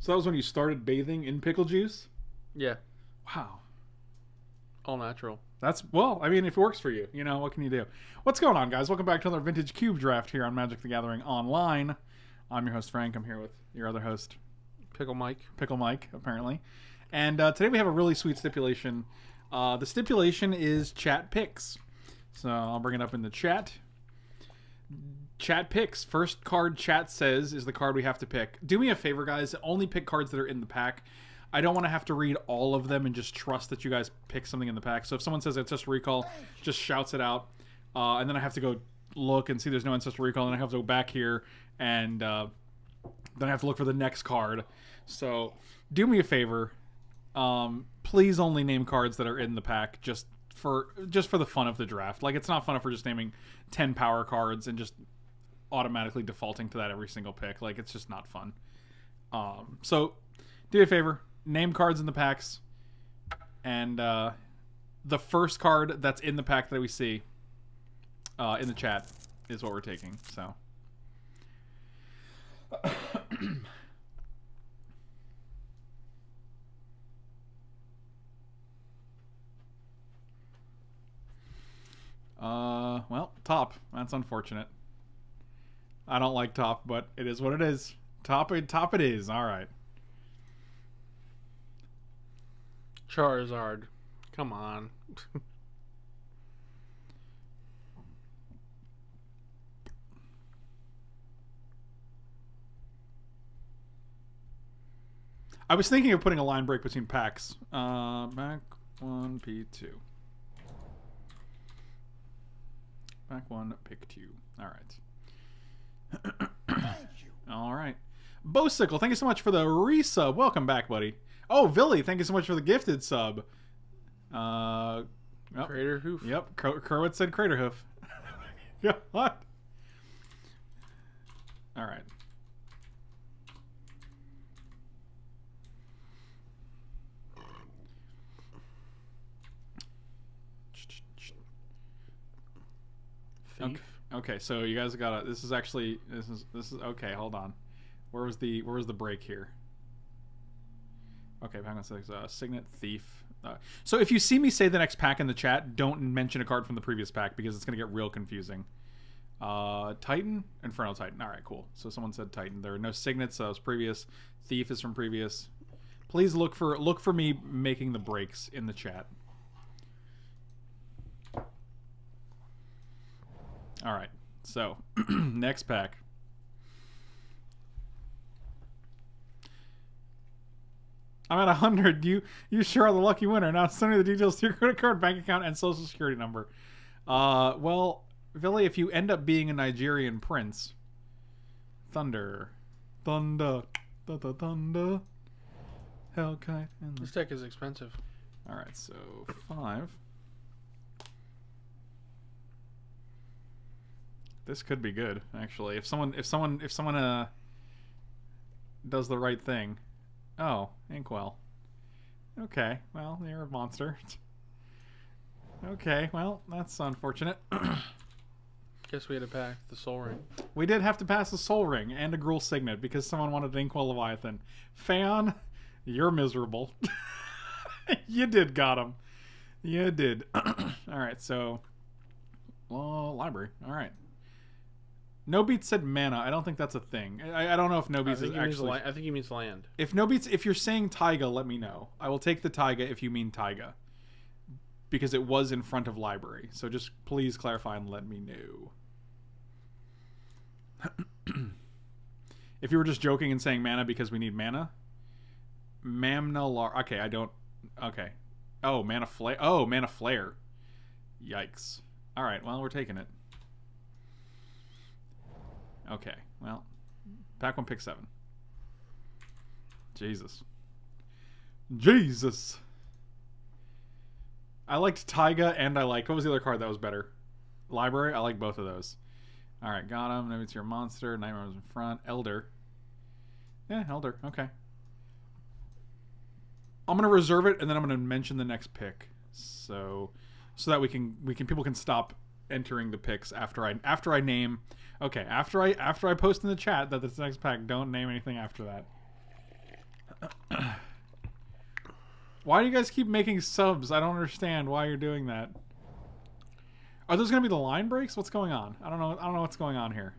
So that was when you started bathing in pickle juice. Yeah, Wow. all natural. That's well, I mean, if it works for you, you know, what can you do? What's going on, guys? Welcome back to another vintage cube draft here on Magic the Gathering Online. I'm your host Frank. I'm here with your other host, Pickle Mike. Pickle Mike, apparently. And uh, today we have a really sweet stipulation. Uh, the stipulation is chat picks. So I'll bring it up in the chat. Chat picks. First card chat says is the card we have to pick. Do me a favor, guys. Only pick cards that are in the pack. I don't want to have to read all of them and just trust that you guys pick something in the pack. So if someone says Ancestral Recall, just shouts it out. Uh, and then I have to go look and see there's no Ancestral Recall. And I have to go back here and uh, then I have to look for the next card. So do me a favor. Um, please only name cards that are in the pack just for just for the fun of the draft. Like it's not fun if we're just naming 10 power cards and just automatically defaulting to that every single pick. Like it's just not fun. Um, so do me a favor, name cards in the packs, and uh, the first card that's in the pack that we see uh, in the chat is what we're taking. So. Uh, well, top. That's unfortunate. I don't like top, but it is what it is. Top it, top it is. All right. Charizard. Come on. I was thinking of putting a line break between packs. Uh, back one, P two. Back one, pick two. All right. All right. Bosicle, thank you so much for the resub. Welcome back, buddy. Oh, Villy, thank you so much for the gifted sub. Uh, oh, Crater Hoof. yep, Cro- Kerwit said Craterhoof. yeah, what? All right. Thief. Okay. Okay, so you guys got This is actually. This is. This is. Okay, hold on. Where was the. Where was the break here? Okay, on six. Uh, Signet Thief. Uh, so if you see me say the next pack in the chat, don't mention a card from the previous pack because it's going to get real confusing. Uh, Titan, Inferno Titan. All right, cool. So someone said Titan. There are no signets. That was previous. Thief is from previous. Please look for look for me making the breaks in the chat. All right. So next pack. I'm at 100. You you sure are the lucky winner. Now send me the details to your credit card, bank account, and social security number. Uh, well, Billy, if you end up being a Nigerian prince, thunder, thunder, thunder, thunder, Hellkite, and This deck is expensive. all right, so five. This could be good, actually. If someone, if someone, if someone uh does the right thing. Oh, Inkwell. Okay, well, you're a monster. okay, well, that's unfortunate. Guess we had to pack the Soul Ring. we did have to pass the Soul Ring and a Gruul Signet because someone wanted an Inkwell Leviathan. Fan, you're miserable. you did got him. You did. All right, so well, library. All right. No beats said mana. I don't think that's a thing. I, I don't know if no beats is think, he means actually. li- I think he means land. If no beats, if you're saying Taiga, let me know. I will take the Taiga if you mean Taiga, because it was in front of library. So just please clarify and let me know. if you were just joking and saying mana because we need mana, Mamna Lar. Okay, I don't. Okay. Oh, mana flare. Oh, mana flare. Yikes. All right. Well, we're taking it. Okay. Well, pack one, pick seven. Jesus. Jesus. I liked Taiga and I liked what was the other card that was better? Library. I like both of those. All right, got him. Maybe it's your monster. Nightmare was in front. Elder. Yeah, Elder. Okay. I'm gonna reserve it and then I'm gonna mention the next pick, so so that we can we can people can stop entering the picks after I after I name. Okay, after I after I post in the chat that this next pack, don't name anything after that. Why do you guys keep making subs? I don't understand why you're doing that. Are those going to be the line breaks? What's going on? I don't know. I don't know what's going on here.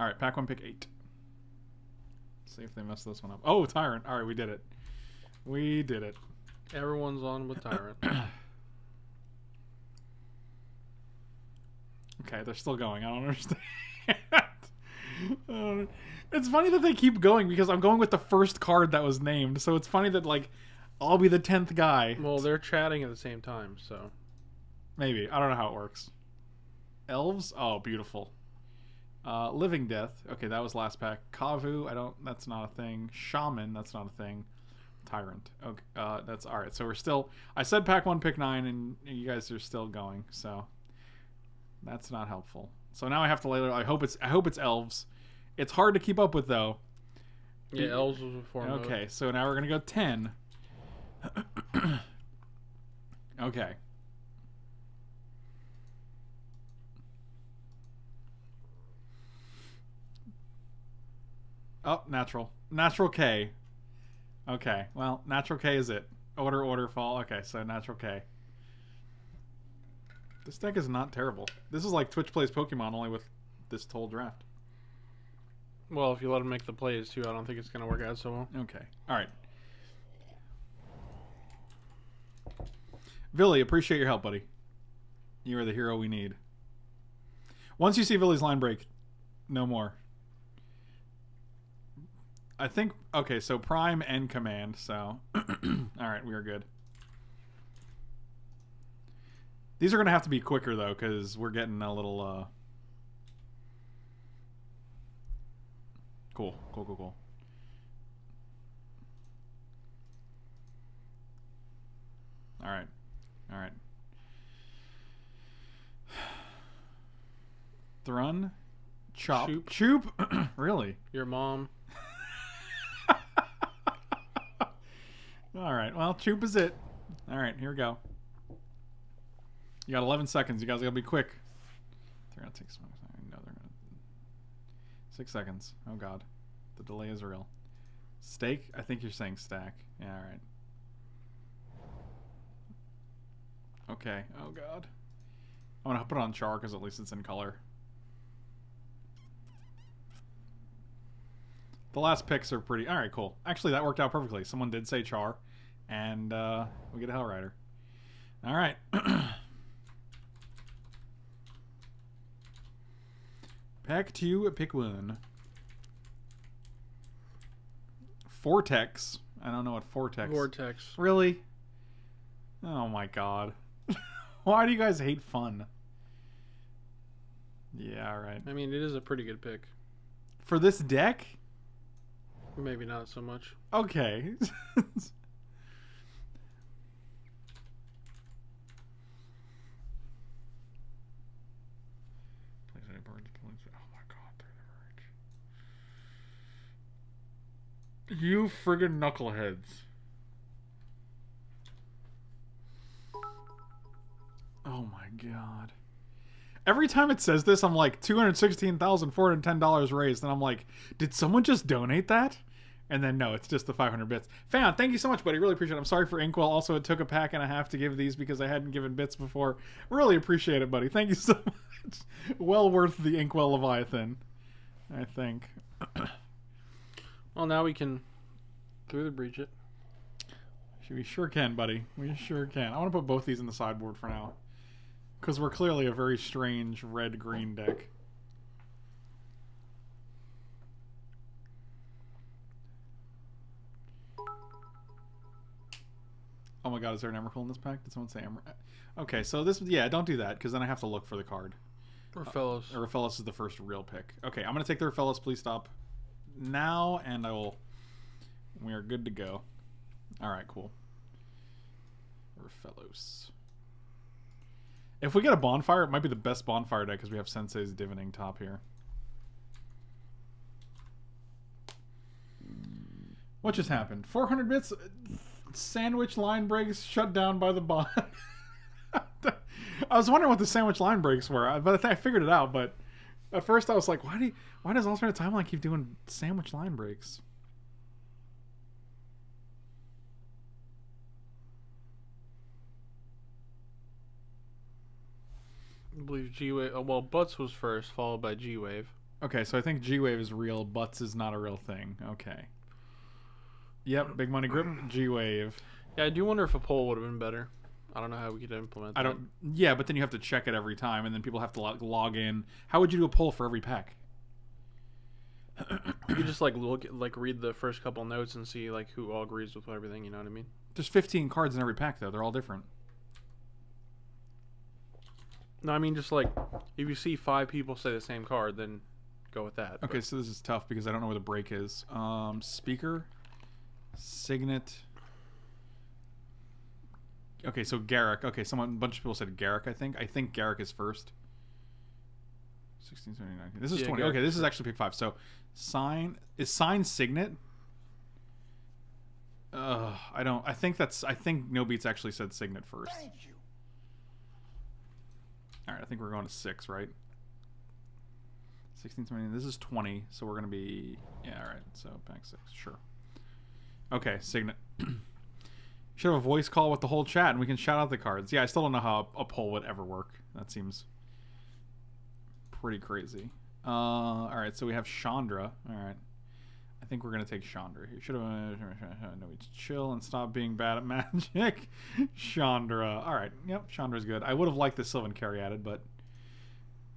All right, pack one, pick eight. see if they mess this one up. Oh, Tyrant. All right, we did it. We did it. Everyone's on with Tyrant. Okay, they're still going. I don't understand. Uh, it's funny that they keep going because I'm going with the first card that was named. So it's funny that like I'll be the tenth guy. well, they're chatting at the same time, so Maybe I don't know how it works. Elves. Oh, beautiful. Uh, Living Death. Okay, that was last pack. Kavu. I don't. That's not a thing. Shaman. That's not a thing. Tyrant. Okay. Uh, that's all right. So we're still. I said pack one, pick nine, and you guys are still going. So that's not helpful. So now I have to later. I hope it's. I hope it's elves. It's hard to keep up with though. yeah, elves was before. mode. Okay, so now we're gonna go ten. okay. Oh, natural. Natural K. Okay, well, natural K is it. Order, order, fall. Okay, so natural K. This deck is not terrible. This is like Twitch plays Pokemon, only with this whole draft. Well, if you let him make the plays too, I don't think it's gonna work out so well. Okay. All right. Billy, appreciate your help, buddy. You are the hero we need. Once you see Billy's line break, no more. I think okay, so Primal Command, so all right, we are good. These are going to have to be quicker though cuz we're getting a little uh Cool. Cool, cool, cool. All right. All right. Thrun, chop, Choop. choop. really? Your mom. All right. Well, choop is it. All right. Here we go. You got 11 seconds. You guys gotta be quick. They're gonna take some. No, they're gonna. Six seconds. Oh God, the delay is real. Steak. I think you're saying stack. Yeah. All right. Okay. Oh God. I'm gonna put it on char because at least it's in color. The last picks are pretty. All right, cool. Actually, that worked out perfectly. Someone did say char, and uh, we get a Hell Rider. All right. Pack two, pick one. Vortex. I don't know what Vortex. Vortex. Really? Oh my god. Why do you guys hate fun? Yeah, all right. I mean, it is a pretty good pick. For this deck? Maybe not so much. Okay. Oh my god, they're the verge. You friggin' knuckleheads. Oh my god. Every time it says this, I'm like $216,410 raised, and I'm like, did someone just donate that? And then no, it's just the 500 bits. Fan, thank you so much, buddy. Really appreciate it. I'm sorry for Inkwell. Also, it took a pack and a half to give these because I hadn't given bits before. Really appreciate it, buddy. Thank you so much. well worth the Inkwell Leviathan, I think. Well, now we can through the breach it. We sure can, buddy. We sure can. I want to put both these in the sideboard for now. Because we're clearly a very strange red-green deck. Oh my god, is there an Emrakul in this pack? Did someone say Emer? Okay, so this, yeah, don't do that, because then I have to look for the card. Or fellows. Rofellos is the first real pick. Okay, I'm going to take the Rofellos. Please stop now, and I will... We are good to go. Alright, cool. We're fellows. If we get a bonfire, it might be the best bonfire deck because we have Sensei's Divining top here. What just happened? 400 bits? Uh, sandwich line breaks shut down by the bot. I was wondering what the sandwich line breaks were, but I figured it out, but At first, I was like, why do you, why does alternate timeline keep doing sandwich line breaks? I believe G Wave. Oh, uh, well, Butts was first, followed by G Wave. Okay, so I think G Wave is real. Butts is not a real thing. Okay. Yep, big money grip. G Wave. Yeah, I do wonder if a poll would have been better. I don't know how we could implement. I that. don't. Yeah, but then you have to check it every time, and then people have to log, log in. How would you do a poll for every pack? You could just like look, like read the first couple notes and see like who all agrees with everything. You know what I mean? There's 15 cards in every pack, though. They're all different. No, I mean just like if you see five people say the same card, then go with that. Okay, so this is tough because I don't know where the break is. Um, speaker, Signet. Okay, so Garruk. Okay, someone, a bunch of people said Garruk. I think. I think Garruk is first. 1679. This is Yeah, 20. Garruk okay, this is actually pick five. So, sign is sign Signet. Uh, I don't. I think that's. I think No Beats actually said Signet first. Thank you. All right, I think we're going to six, right? 16, 20. This is 20, so we're going to be. Yeah, all right. So pack six, sure. Okay, Signet. Should have a voice call with the whole chat and we can shout out the cards. Yeah, I still don't know how a, poll would ever work. That seems pretty crazy. Uh, all right, so we have Chandra. All right. I think we're gonna take Chandra here. Should have no, we chill and stop being bad at magic. Chandra. All right. Yep, Chandra's good. I would have liked the Sylvan Caryatid, but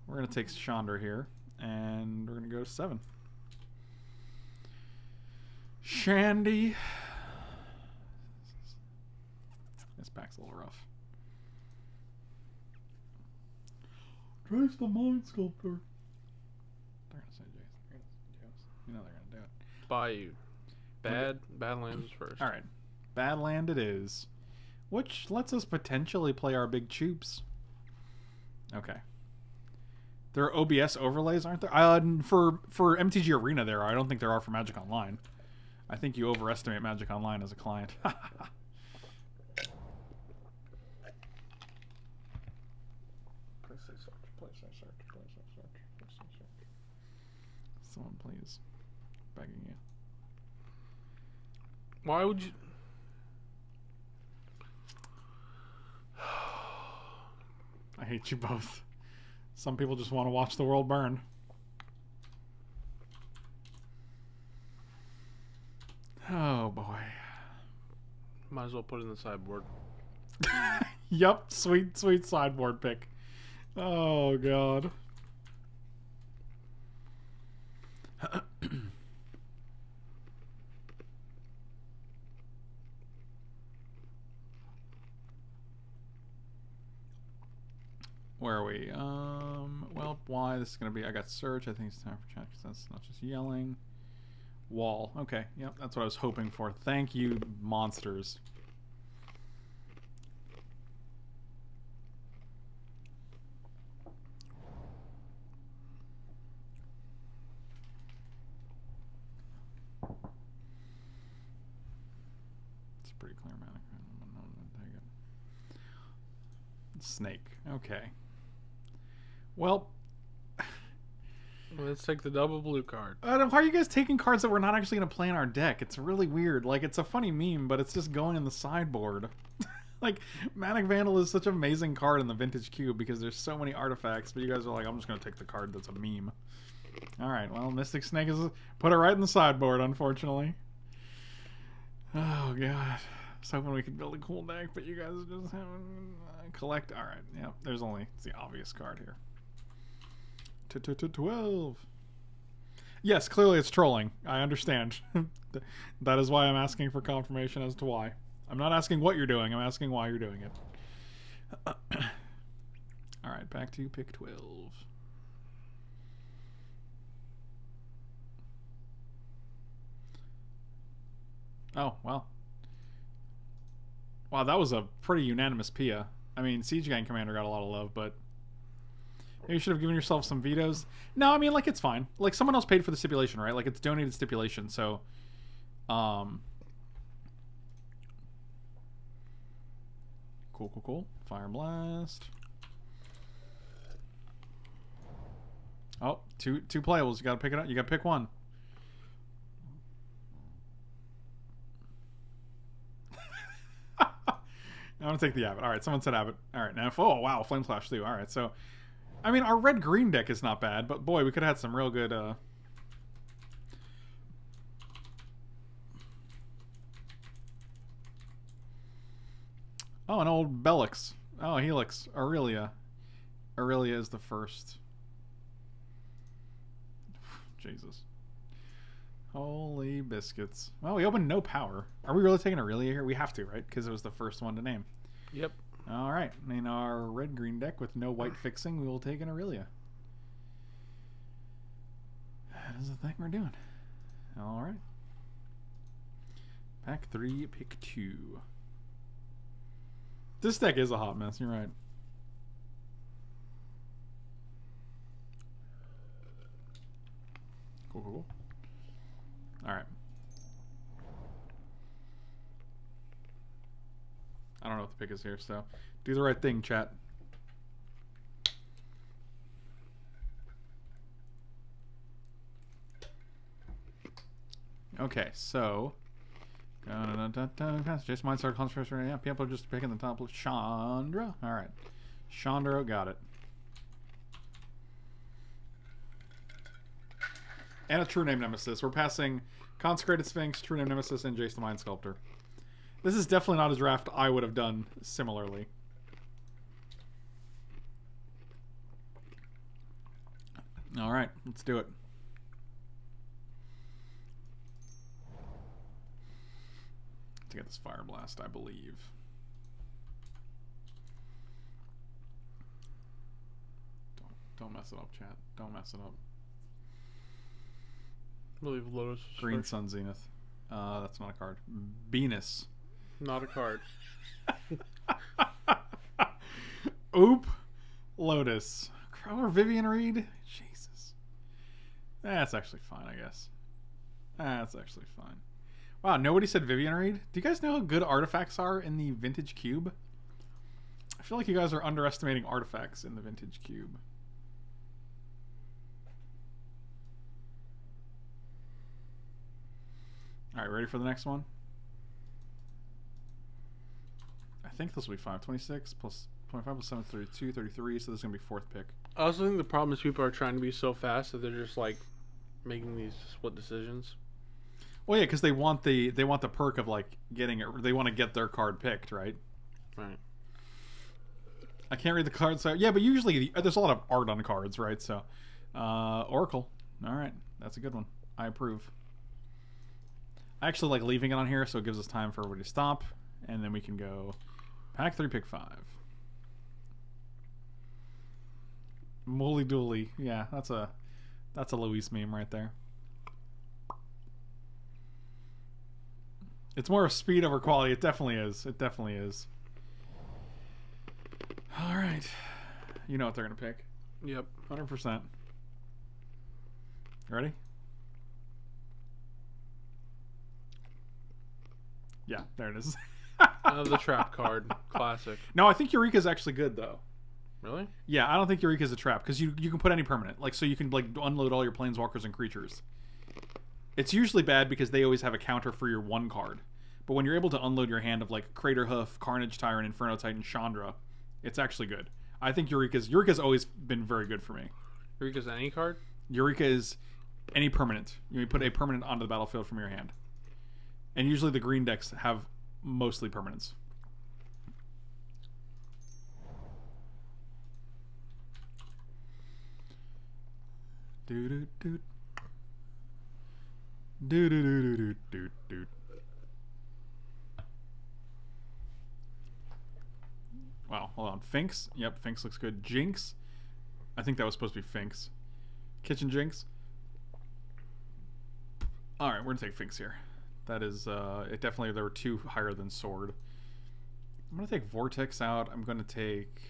we're gonna take Chandra here, and we're gonna go to seven. Shandy. This pack's a little rough. Jace the Mind Sculptor. They're gonna say Jason. They're gonna say Jason. You know they're gonna do it. Bayou. Bad Badlands first. All right, Badland it is, which lets us potentially play our big choops. Okay. There are OBS overlays, aren't there? Uh, for for MTG Arena, there are. I don't think there are for Magic Online. I think you overestimate Magic Online as a client. Someone please, begging you. Why would you? I hate you both. Some people just want to watch the world burn. Oh boy. Might as well put it in the sideboard. Yep, sweet, sweet sideboard pick. Oh god. Where are we? Um, well, why? This is going to be, I got search. I think it's time for chat because that's not just yelling. Wall. Okay, yep, that's what I was hoping for. Thank you, monsters. It's pretty clear, man. Snake. Okay. Well, Let's take the double blue card. Why are you guys taking cards that we're not actually going to play in our deck? It's really weird. Like, it's a funny meme, but it's just going in the sideboard. like, Manic Vandal is such an amazing card in the Vintage Cube because there's so many artifacts, but you guys are like, I'm just going to take the card that's a meme. Alright, well, Mystic Snake is put it right in the sideboard, unfortunately. Oh, God. I was hoping we could build a cool deck, but you guys just haven't uh, collect. Alright, yeah, there's only it's the obvious card here. 12. Yes, clearly it's trolling. I understand. that is why I'm asking for confirmation as to why. I'm not asking what you're doing, I'm asking why you're doing it. Alright, back to you, pick 12. Oh, well. Wow, that was a pretty unanimous Pia. I mean, Siege Gang Commander got a lot of love, but you should have given yourself some vetoes. No, I mean, like, it's fine. Like, someone else paid for the stipulation, right? Like, it's donated stipulation, so... Um... Cool, cool, cool. Fire Blast. Oh, two two playables. You gotta pick it up. You gotta pick one. I'm gonna take the Abbot. All right, someone said Abbot. All right, now oh wow, Flame Slash too. All right, so I mean our red green deck is not bad, but boy, we could have had some real good. uh Oh, an old Bellix. Oh, Helix. Aurelia. Aurelia is the first. Jesus. Holy biscuits. Well, we opened no power. Are we really taking Aurelia here? We have to, right? Because it was the first one to name. Yep. All right. In our red green deck with no white fixing, we will take an Aurelia. That is the thing we're doing. All right. Pack three, pick two. This deck is a hot mess. You're right. Cool, cool, cool. All right. I don't know what the pick is here, so do the right thing, chat. Okay, so just mind start concentration. Yeah, people are just picking the top. Chandra. All right, Chandra got it. And a true name nemesis. We're passing Consecrated Sphinx, True Name Nemesis, and Jace the Mind Sculptor. This is definitely not a draft I would have done similarly. All right, let's do it. To get this Fire Blast, I believe. Don't, don't mess it up, chat. Don't mess it up. I believe Lotus. Green Sun Zenith. Uh, that's not a card. Venus. Not a card. Oop. Lotus. Or Vivien Reid. Jesus. That's actually fine, I guess. That's actually fine. Wow, nobody said Vivien Reid. Do you guys know how good artifacts are in the Vintage Cube? I feel like you guys are underestimating artifacts in the Vintage Cube. All right, ready for the next one? I think this will be 5. 26 plus 25 plus 7 32, 33, so this is going to be fourth pick. I also think the problem is people are trying to be so fast that they're just like making these split decisions. Well, yeah, because they want the they want the perk of like getting it. They want to get their card picked, right? Right. I can't read the cards. So yeah, but usually there's a lot of art on cards, right? So, uh, Oracle. All right, that's a good one. I approve. I actually like leaving it on here so it gives us time for everybody to stop, and then we can go pack three, pick five. Moly Dooley, yeah, that's a that's a Luis meme right there. It's more of speed over quality. It definitely is. It definitely is. All right, you know what they're gonna pick. Yep. Hundred percent. Ready? Yeah, there it is. uh, the trap card, classic. No, I think Eureka's actually good though. Really? Yeah, I don't think Eureka's a trap because you you can put any permanent, like so you can like unload all your planeswalkers and creatures. It's usually bad because they always have a counter for your one card, but when you're able to unload your hand of like Crater Hoof, Carnage Tyrant, Inferno Titan, Chandra, it's actually good. I think Eureka's Eureka's always been very good for me. Eureka's any card? Eureka is any permanent. You put a permanent onto the battlefield from your hand. And usually the green decks have mostly permanents. Do do do. Do do do do do do. Wow, hold on. Finks? Yep, Finks looks good. Jinx? I think that was supposed to be Finks. Kitchen Jinx? Alright, we're gonna take Finks here. That is, uh, it definitely, there were two higher than Sword. I'm gonna take Vortex out. I'm gonna take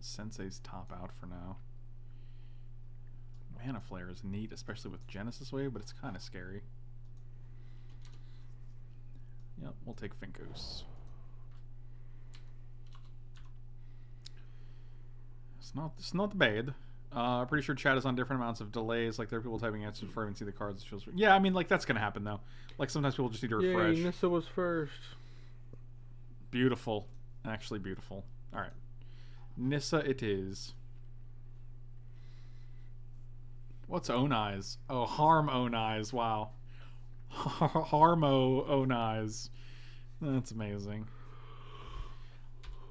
Sensei's top out for now. Mana Flare is neat, especially with Genesis Wave, but it's kind of scary. Yep, we'll take Finkus. It's not, it's not bad. Uh, I'm pretty sure chat is on different amounts of delays. Like there are people typing answers before I even see the cards. It feels- Yeah, I mean, like that's gonna happen though. Like sometimes people just need to refresh. Yay, Nissa was first. Beautiful, actually beautiful. All right, Nissa, it is. What's Oneyes? Oh, Harm Oneyes. Wow. Harmo Oneyes. That's amazing.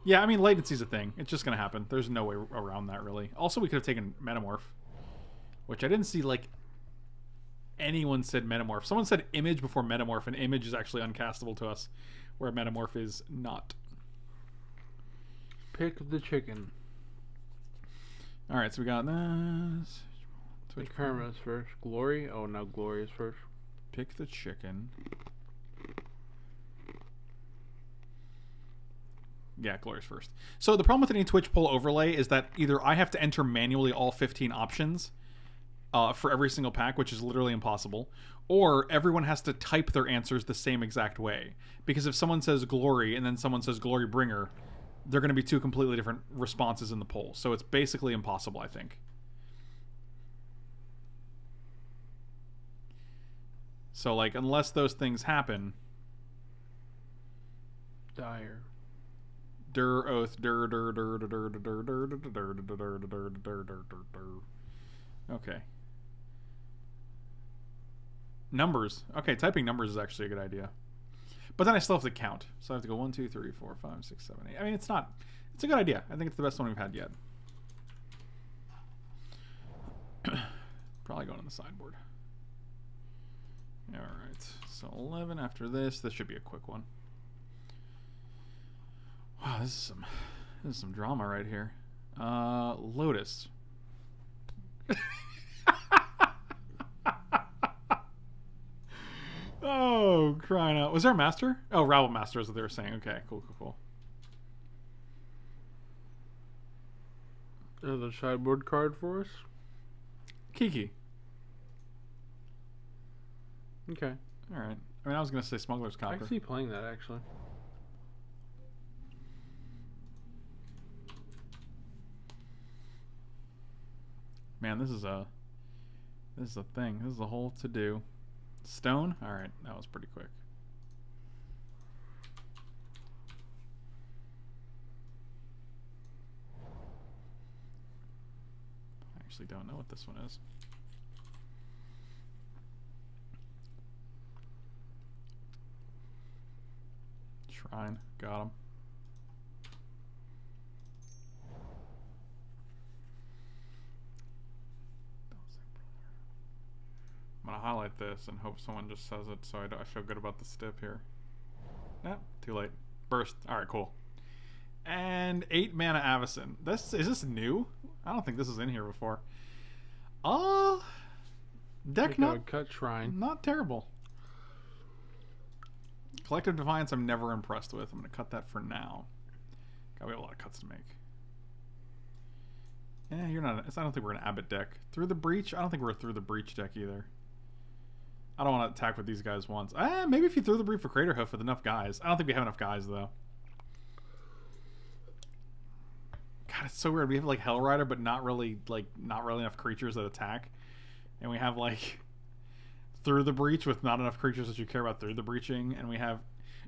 Yeah, I mean, latency's a thing. It's just going to happen. There's no way around that, really. Also, we could have taken Metamorph, which I didn't see, like, anyone said Metamorph. Someone said Image before Metamorph, and Image is actually uncastable to us, where Metamorph is not. Pick the chicken. All right, so we got this. Twitch Karma's first. Glory? Oh, now Glory is first. Pick the chicken. Yeah, Glory's first. So the problem with any Twitch poll overlay is that either I have to enter manually all 15 options uh, for every single pack, which is literally impossible, or everyone has to type their answers the same exact way. Because if someone says Glory and then someone says Glory Bringer, they're going to be two completely different responses in the poll. So it's basically impossible, I think. So like unless those things happen, Dire. Der oath der der der der der der der der der der der der der Okay. Numbers. Okay, typing numbers is actually a good idea. But then I still have to count. So I have to go one, two, three, four, five, six, seven, eight. I mean, it's not. It's a good idea. I think it's the best one we've had yet. Probably going on the sideboard. All right. So 11 after this. This should be a quick one. Wow, this is some this is some drama right here. Uh, Lotus. oh, crying out! Was there a master? Oh, Rabble Master is what they were saying. Okay, cool, cool, cool. Another sideboard card for us. Kiki. Okay. All right. I mean, I was gonna say Smuggler's I Copter. can see playing that actually. Man, this is a this is a thing. This is a whole to do. Stone. All right, that was pretty quick. I actually don't know what this one is. Shrine. Got him. I'm gonna highlight this and hope someone just says it so I, don't- I feel good about the stip here. Nah, too late. Burst. All right, cool. And eight mana Avacyn. This is this new? I don't think this is in here before. Uh deck not cut shrine. not terrible. Collective Defiance, I'm never impressed with. I'm going to cut that for now. God, we have a lot of cuts to make. Yeah, you're not. I don't think we're an Abbot deck. Through the Breach? I don't think we're Through the Breach deck either. I don't want to attack with these guys once. Ah, maybe if you threw the Breach for Crater Hoof with enough guys. I don't think we have enough guys, though. God, it's so weird. We have, like, Hell Rider, but not really, like, not really enough creatures that attack. And we have, like through the breach with not enough creatures that you care about through the breaching, and we have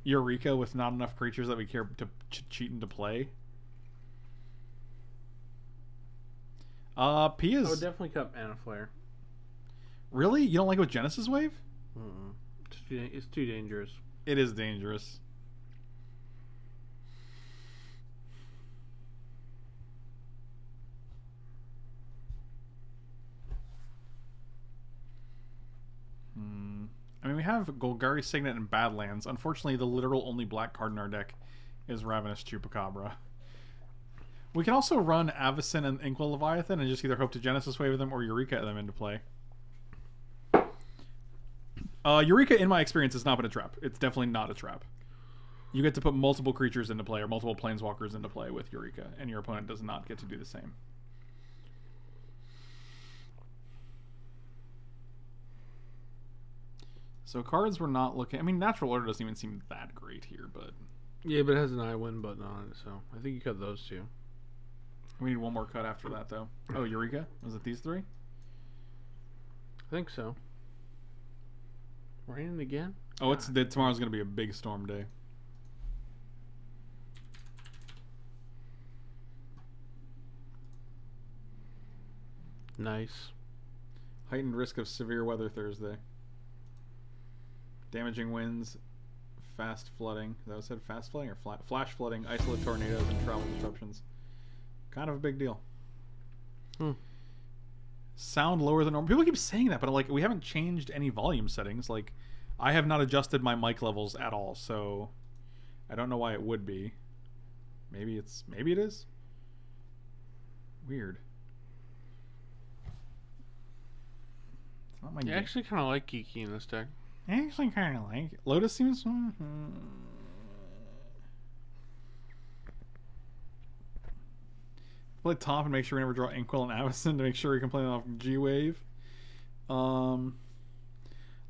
Eureka with not enough creatures that we care to ch- cheat into play. Uh, P I would definitely cut Mana Flare. Really you don't like it with Genesis Wave? Mm-mm. It's too, it's too dangerous. It is dangerous. Hmm. I mean, we have Golgari Signet and Badlands. Unfortunately, the literal only black card in our deck is Ravenous Chupacabra. We can also run Avacyn and Inkwell Leviathan and just either hope to Genesis Wave them or Eureka them into play. Uh, Eureka, in my experience, has not been a trap. It's definitely not a trap. You get to put multiple creatures into play or multiple planeswalkers into play with Eureka, and your opponent does not get to do the same. So cards were not looking. I mean, natural order doesn't even seem that great here, but Yeah, but it has an I win button on it, so I think you cut those two. We need one more cut after that, though. Oh, Eureka? Was it these three? I think so. Raining again? Oh, it's the, tomorrow's gonna be a big storm day. Nice. Heightened risk of severe weather Thursday. Damaging winds, fast flooding. Is that what it said? Fast flooding or fla- flash flooding, isolated tornadoes, and travel disruptions. Kind of a big deal. Hmm. Sound lower than normal. People keep saying that, but like we haven't changed any volume settings. Like I have not adjusted my mic levels at all, so I don't know why it would be. Maybe it's maybe it is. Weird. It's not my You actually kind of like Geeky in this deck. I actually kind of like it. Lotus seems. mhm. Play top and make sure we never draw Inkwell and Avacyn to make sure we can play them off G Wave. Um,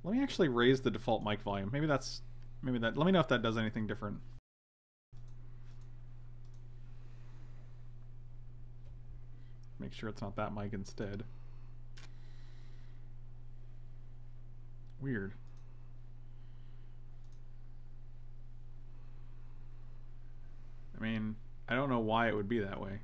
let me actually raise the default mic volume. Maybe that's maybe that. Let me know if that does anything different. Make sure it's not that mic instead. Weird. I mean, I don't know why it would be that way.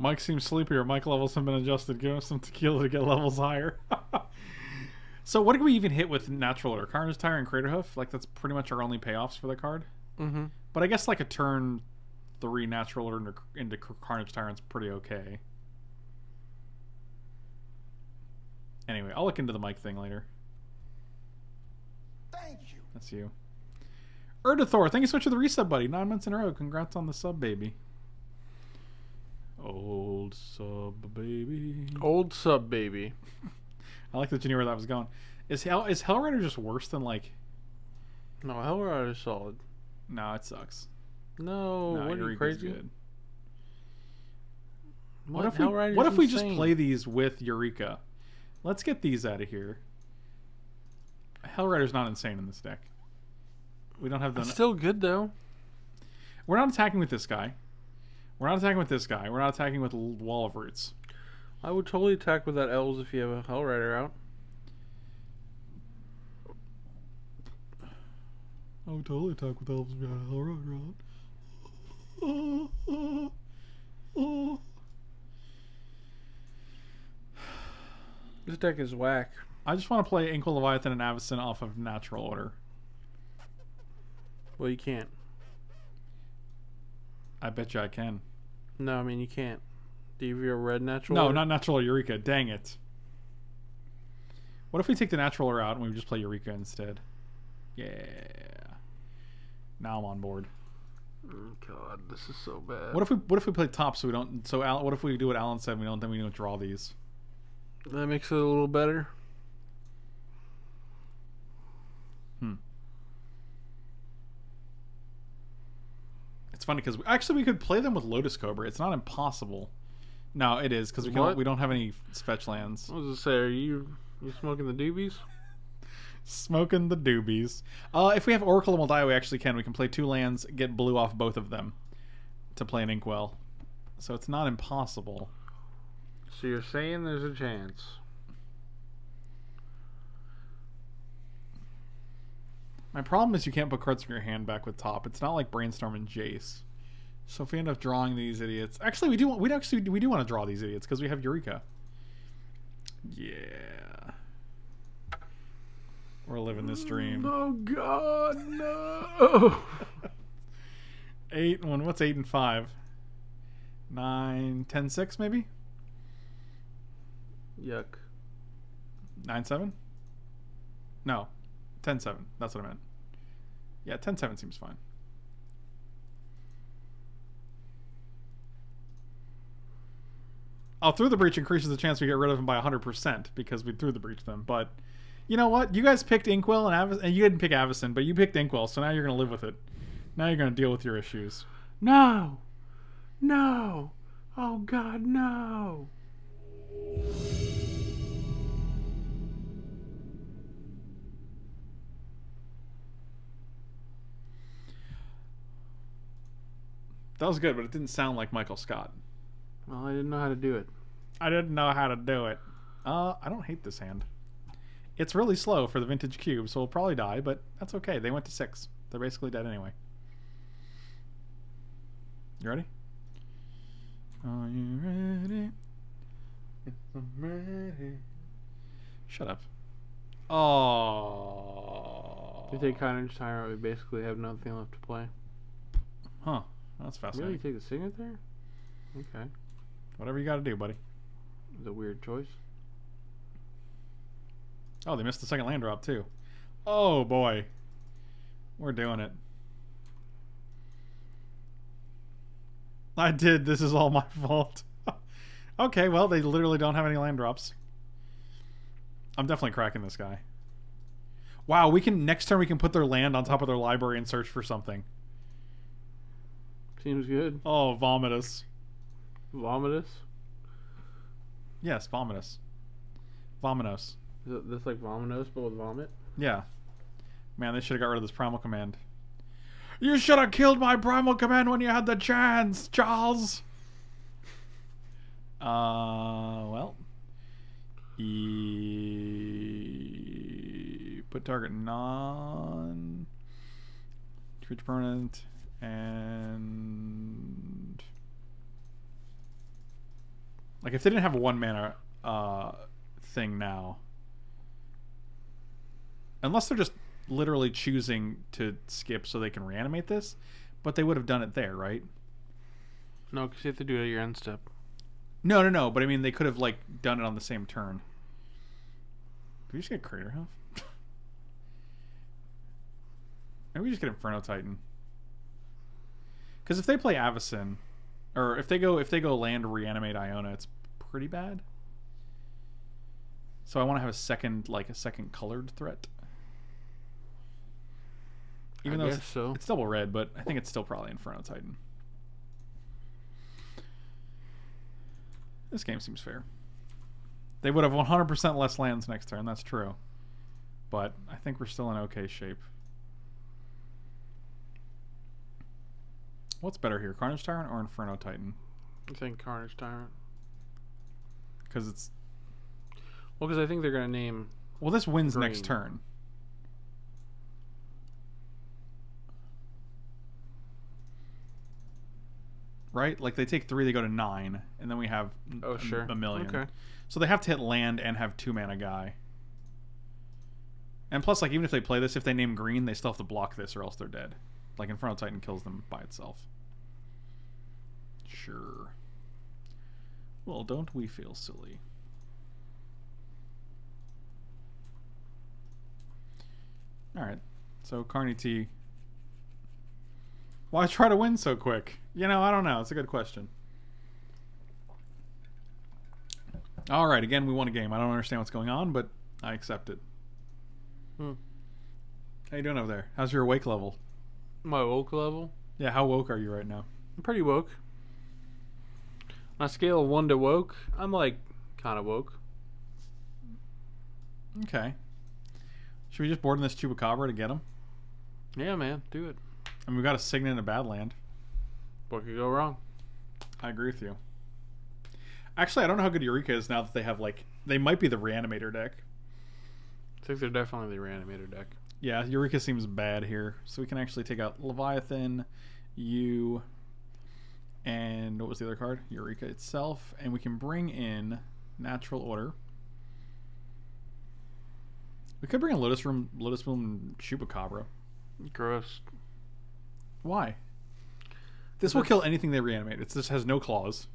Mike seems sleepier. Mike levels have been adjusted. Give him some tequila to get levels higher. so what did we even hit with natural order? Carnage Tire and Crater Hoof? Like that's pretty much our only payoffs for the card. Mm-hmm. But I guess like a turn three natural order into, into Carnage Tyrant's pretty okay. Anyway, I'll look into the mic thing later. Thank you. That's you. Erdathor, thank you so much for the resub, buddy. Nine months in a row. Congrats on the sub, baby. Old sub, baby. Old sub baby. I like that you knew where that was going. Is Hell is Hellrider just worse than like? No, Hellrider's solid. No, it sucks. No, no, what are you Eureka's crazy? good. What, What, if we, what if we just play these with Eureka? Let's get these out of here. Hellrider's not insane in this deck. We don't have the. It's still good though. We're not attacking with this guy. We're not attacking with this guy. We're not attacking with L- Wall of Roots. I would totally attack with that elves if you have a Hellrider out. I would totally attack with Elves if you had a Hellrider out. This deck is whack. I just want to play Inkwell Leviathan and Avacyn off of natural order. Well, you can't. I bet you I can. No, I mean you can't. Do you have your red natural? No, order? not natural or Eureka. Dang it. What if we take the natural order out and we just play Eureka instead? Yeah. Now I'm on board. Oh, God, this is so bad. What if we what if we play top so we don't so Al, what if we do what Alan said we don't then we don't draw these? that makes it a little better. It's funny because actually we could play them with Lotus Cobra. It's not impossible. No, it is because we can, we don't have any fetch lands. What was it say? Are you you smoking the doobies? Smoking the doobies. Uh, if we have Oracle and Mul Daya, we actually can. We can play two lands, get blue off both of them to play an Inkwell. So it's not impossible. So you're saying there's a chance? My problem is you can't put cards from your hand back with top. It's not like Brainstorm and Jace. So if we end up drawing these idiots, actually we do want we actually we do want to draw these idiots because we have Eureka. Yeah. We're living this dream. Oh God, no! Eight and one. What's eight and five? Nine, ten, six, maybe. Yuck. Nine seven. No, ten seven. That's what I meant. Yeah, ten seven seems fine. Oh, through the breach increases the chance we get rid of him by 100% because we threw the breach them. But You know what? You guys picked Inkwell and and you didn't pick Avacyn, but you picked Inkwell, so now you're gonna live with it. Now you're gonna deal with your issues. No. No. Oh God, no. That was good, but it didn't sound like Michael Scott. Well, I didn't know how to do it. I didn't know how to do it. Uh, I don't hate this hand. It's really slow for the vintage cube, so we'll probably die, but that's okay. They went to six. They're basically dead anyway. You ready? Are you ready? Yes, I'm ready. Shut up. Oh. You take Carnage Tyrant, we basically have nothing left to play. Huh. That's Really, fascinating. you take the Signet there? Okay. Whatever you got to do, buddy. It's a weird choice. Oh, they missed the second land drop, too. Oh, boy. We're doing it. I did. This is all my fault. okay, well, they literally don't have any land drops. I'm definitely cracking this guy. Wow, we can next turn we can put their land on top of their library and search for something. Seems good. Oh, vomitus. Vomitus? Yes, vomitus. Vominos. Is it this like Vominos but with vomit? Yeah. Man, they should have got rid of this primal command. You should have killed my primal command when you had the chance, Charles. Uh, well. E... Put target non. Creature permanent. And. Like, if they didn't have a one mana uh, thing now. Unless they're just literally choosing to skip so they can reanimate this, but they would have done it there, right? No, because you have to do it at your end step. No, no, no. But I mean, they could have like done it on the same turn. Did we just get Crater Hoof? Maybe we just get Inferno Titan. Because if they play Avacyn, or if they go if they go land reanimate Iona, it's pretty bad. So I want to have a second like a second colored threat. Even I though guess it's, so. it's double red, but I think it's still probably Inferno Titan. This game seems fair. They would have 100% less lands next turn, that's true. But I think we're still in okay shape. What's better here, Carnage Tyrant or Inferno Titan? I think Carnage Tyrant. Because it's Well, because I think they're gonna name. well, this wins next turn. Right? Like they take three, they go to nine, and then we have Oh, a- sure. a million. Okay. So they have to hit land and have two mana guy. And plus, like even if they play this, if they name green, they still have to block this, or else they're dead. Like Inferno Titan kills them by itself. Sure. Well, don't we feel silly? All right. So Carney T. Why try to win so quick? You know, I don't know. It's a good question. All right. Again, we won a game. I don't understand what's going on, but I accept it. Hmm. How you doing over there? How's your awake level? My woke level. Yeah, how woke are you right now? I'm pretty woke. On a scale of one to woke, I'm like kind of woke. Okay. Should we just board in this Chupacabra to get him? Yeah, man, do it. I mean, we got a Signet and a Badland. What could go wrong? I agree with you. Actually, I don't know how good Eureka is now that they have, like, they might be the Reanimator deck. I think they're definitely the reanimator deck. Yeah, Eureka seems bad here. So we can actually take out Leviathan, you, and what was the other card? Eureka itself. And we can bring in Natural Order. We could bring in Lotus Room, Lotus Bloom, and Chupacabra. Gross. Why? This will kill anything they reanimate. It just has no claws.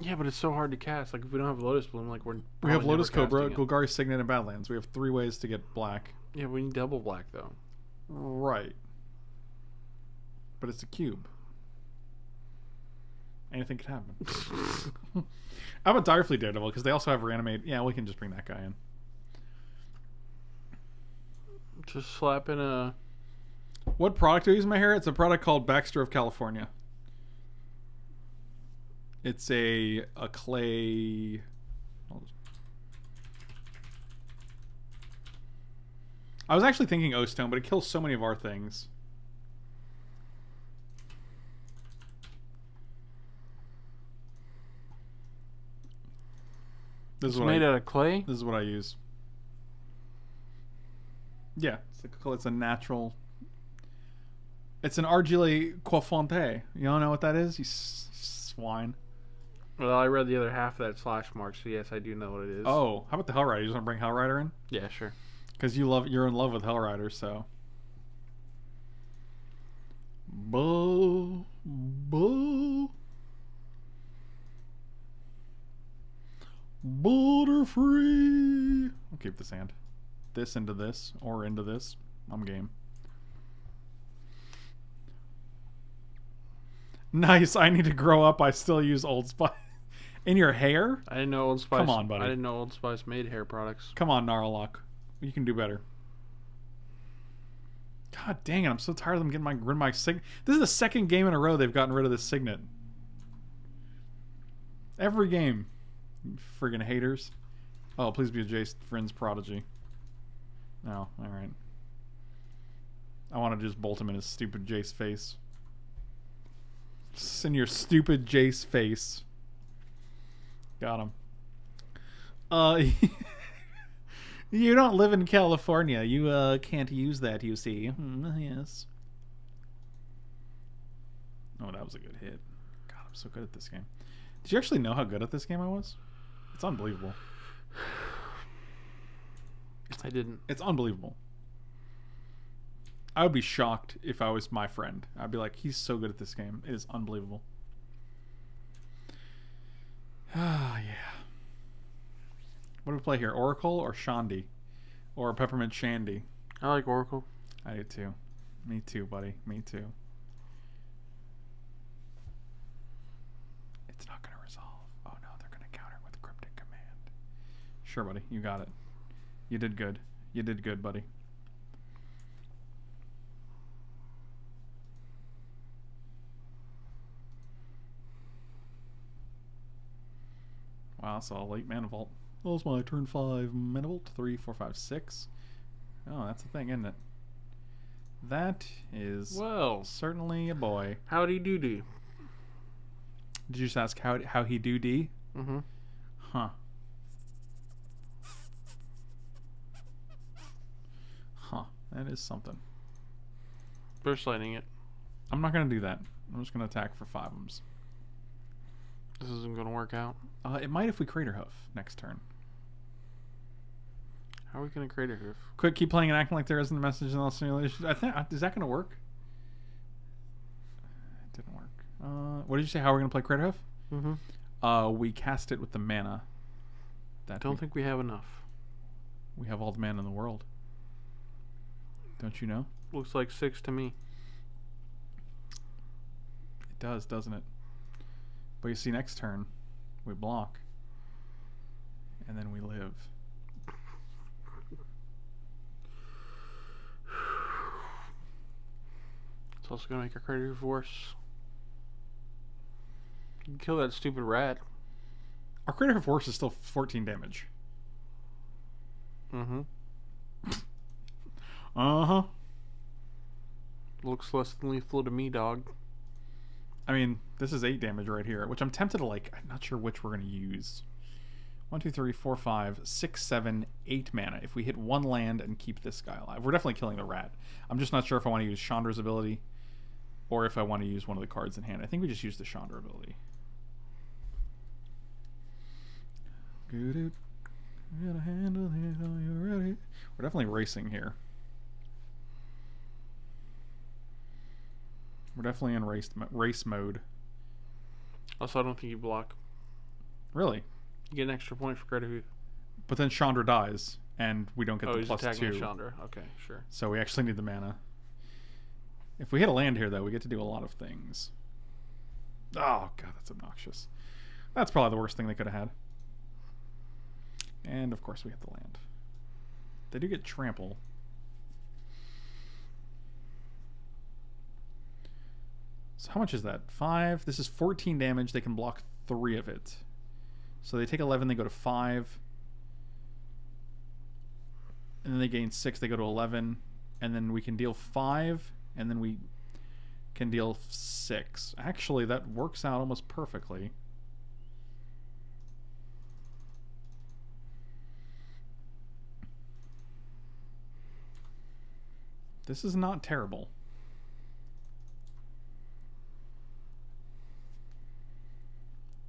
Yeah, but it's so hard to cast. Like if we don't have Lotus Bloom, like we're We have Lotus Cobra. Golgari Signet, and Badlands. We have three ways to get black. Yeah, we need double black though. Right. But it's a cube. Anything could happen. How about Direfleet Daredevil? Because they also have reanimate. Yeah, we can just bring that guy in. Just slap in a. What product do I use in my hair? It's a product called Baxter of California. It's a a clay. I was actually thinking O Stone, but it kills so many of our things. This It's is what made I, out of clay. this is what I use. Yeah, it's a, it's a natural. It's an argile coiffante. You don't know what that is? You s- swine. Well, I read the other half of that slash mark, so yes, I do know what it is. Oh, how about the Hellrider? You just want to bring Hellrider in? yeah, sure. Because you love, you're in love with Hellrider, so. Boo, boo. Butterfree. I'll keep the sand. This into this, or into this. I'm game. Nice. I need to grow up. I still use Old Spice. In your hair? I didn't know Old Spice. Come on, buddy. I didn't know Old Spice made hair products. Come on, Gnarlock. You can do better. God dang it, I'm so tired of them getting my rid of my sig. This is the second game in a row they've gotten rid of this signet. Every game. Friggin' haters. Oh, please be a Jace Vryn's Prodigy. No, alright. I want to just bolt him in his stupid Jace face. Just in your stupid Jace face. Got him. Uh, you don't live in California. You uh can't use that. You see? Hmm, yes. Oh, that was a good hit. God, I'm so good at this game. Did you actually know how good at this game I was? It's unbelievable. I didn't. It's unbelievable. I would be shocked if I was my friend. I'd be like, he's so good at this game. It is unbelievable. Ah, yeah. What do we play here? Oracle or Shandy? Or Peppermint Shandy? I like Oracle. I do too. Me too, buddy. Me too. It's not going to resolve. Oh no, they're going to counter with Cryptic Command. Sure, buddy. You got it. You did good. You did good, buddy. Wow, so a late mana vault. Well, it's my turn five mana vault. Three, four, five, six. Oh, that's a thing, isn't it? That is Well, certainly a boy. howdy doo doo. Did you just ask how how he do D? Mm-hmm. Huh. Huh. That is something. Burst lightning it. I'm not gonna do that. I'm just gonna attack for five ums. This isn't gonna work out. Uh, it might if we Crater Hoof next turn. How are we gonna Crater Hoof? Quick, keep playing and acting like there isn't a message in all simulations. I think is that gonna work? It didn't work. Uh, what did you say? How are we're gonna play Crater Hoof? Mm-hmm. Uh, we cast it with the mana. That Don't we, think we have enough. we have all the mana in the world. Don't you know? Looks like six to me. It does, doesn't it? But you see, next turn, we block. And then we live. It's also gonna make our hoof worse. You can kill that stupid rat. Our of Force is still 14 damage. Mm-hmm. Uh huh. Looks less than lethal to me, dog. I mean, this is 8 damage right here, which I'm tempted to, like, I'm not sure which we're going to use. 1, 2, 3, 4, 5, 6, 7, 8 mana. If we hit one land and keep this guy alive, we're definitely killing the rat. I'm just not sure if I want to use Chandra's ability or if I want to use one of the cards in hand. I think we just use the Chandra ability. Gotta handle it. Are you ready? We're definitely racing here. We're definitely in race race mode. Also, I don't think you block. Really? You get an extra point for crater hoof. But then Chandra dies, and we don't get Oh, the he's attacking two. Chandra. Okay, sure. So we actually need the mana. If we hit a land here, though, we get to do a lot of things. Oh, God, that's obnoxious. That's probably the worst thing they could have had. And, of course, we hit the land. They do get trample. So how much is that? 5. This is 14 damage. They can block 3 of it. So they take 11, they go to 5. And then they gain 6, they go to 11. And then we can deal 5 and then we can deal six. Actually, that works out almost perfectly. This is not terrible.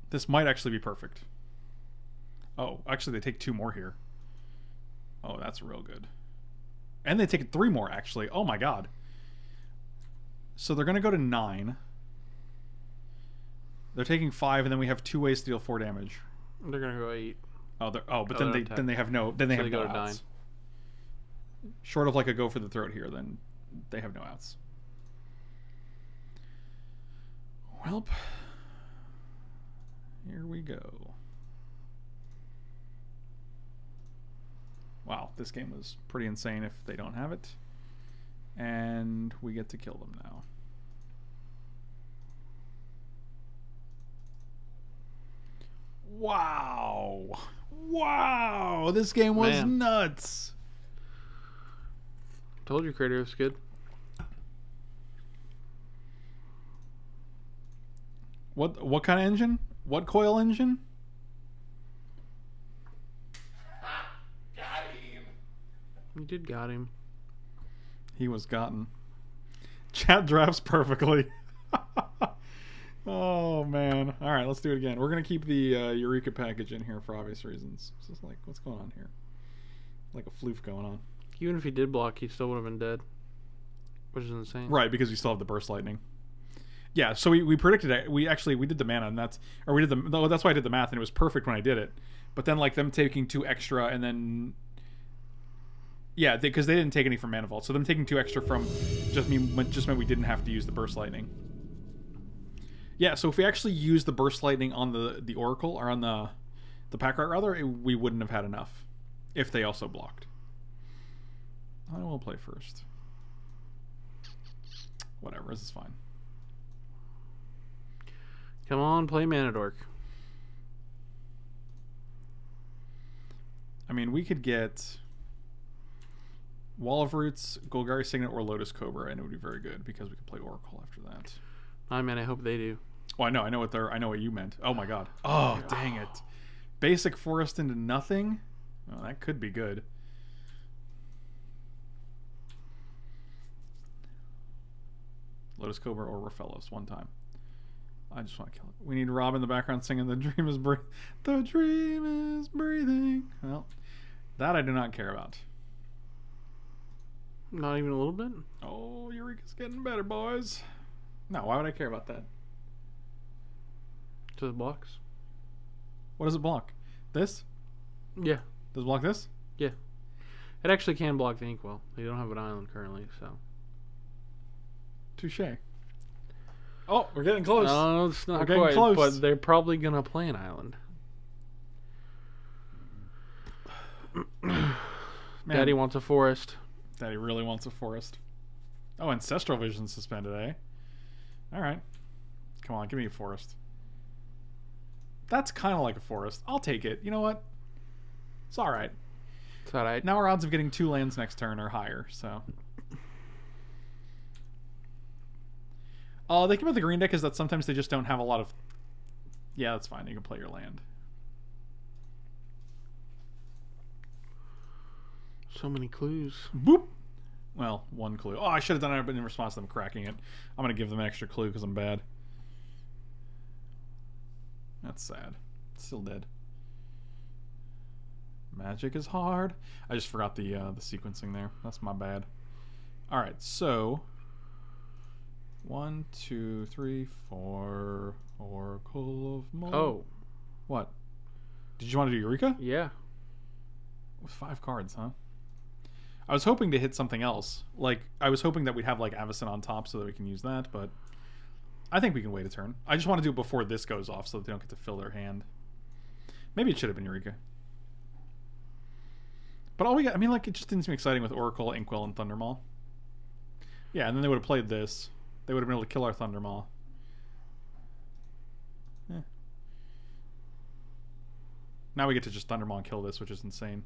This might actually be perfect. Oh, actually, they take two more here. Oh, that's real good. And they take three more, actually. Oh my god. So they're going to go to nine. They're taking five, and then we have two ways to deal four damage. They're gonna go eight. Oh, they're, oh, but Oh, then they're then they have no then they So have they no go to outs. Short of like a go for the throat here, then they have no outs. Welp, here we go. Wow, this game was pretty insane if they don't have it. And we get to kill them now. Wow. Wow. This game was Man. nuts. Told you, Crater was good. What what kind of engine? What coil engine? You did got him. He was gotten. Chat drafts perfectly. oh man. All right, let's do it again. We're gonna keep the uh, Eureka package in here for obvious reasons. It's just like, what's going on here? Like a floof going on. Even if he did block, he still would have been dead. Which is insane. Right, because we still have the burst lightning. Yeah, so we, we predicted it. We actually we did the mana, and that's or we did the no, that's why I did the math, and it was perfect when I did it. But then like them taking two extra, and then yeah, because they, didn't take any from mana vault, so them taking two extra from just mean just meant we didn't have to use the burst lightning. Yeah, so if we actually use the burst lightning on the the oracle or on the the pack rat rather, it, we wouldn't have had enough if they also blocked. I will play first. Whatever, this is fine. Come on, play Manadork. I mean, we could get Wall of Roots, Golgari Signet, or Lotus Cobra, and it would be very good because we could play Oracle after that. I mean, I hope they do. Oh, I know, I know what they're, I know what you meant. Oh my god. Oh, oh dang it. Basic Forest into nothing. Oh, that could be good. Lotus Cobra or Rofellos one time. I just want to kill it. We need Rob in the background singing "The Dream is breathing." The dream is breathing. Well, that I do not care about. Not even a little bit. Oh, Eureka's getting better, boys. No, why would I care about that? To the blocks. What does it block? This? Yeah, Does it block this? Yeah. It actually can block the Inkwell. They don't have an island currently, so. Touche. Oh, we're getting close. No, it's not We're getting quite. close. But they're probably gonna play an island. Daddy wants a forest. Daddy really wants a forest. Oh, Ancestral Vision suspended, eh? Alright. Come on, give me a forest. That's kind of like a forest. I'll take it. You know what? It's alright. It's alright. Now our odds of getting two lands next turn are higher, so. Oh, they came with the green deck is that sometimes they just don't have a lot of. Yeah, that's fine. You can play your land. So many clues. Boop. Well, one clue. Oh, I should have done it but in response to them cracking it. I'm gonna give them an extra clue because I'm bad. That's sad. Still dead. Magic is hard. I just forgot the uh, the sequencing there. That's my bad. All right, so one, two, three, four. Oracle of Mo. Oh, what? Did you want to do Eureka? yeah. With five cards, huh? I was hoping to hit something else. Like I was hoping that we'd have like Avacyn on top so that we can use that, but I think we can wait a turn. I just want to do it before this goes off so that they don't get to fill their hand. Maybe it should have been Eureka. But all we got, I mean, like, it just didn't seem exciting with Oracle, Inkwell, and Thundermaw. Yeah, and then they would have played this. They would have been able to kill our Thundermaw. Eh. Now we get to just Thundermaw and kill this, which is insane.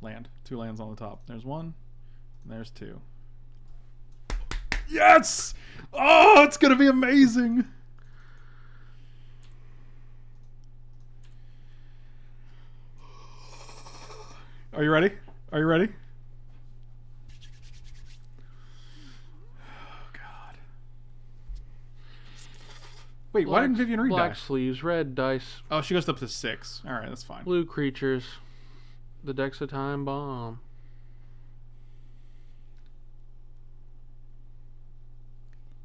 Land. Two lands on the top. There's one. And there's two. Yes! Oh, it's gonna be amazing. Are you ready? Are you ready? Oh God! Wait, why didn't Vivien Reid Black that? sleeves, red dice, Oh, she goes up to six. All right, that's fine. blue creatures. The deck's a time bomb.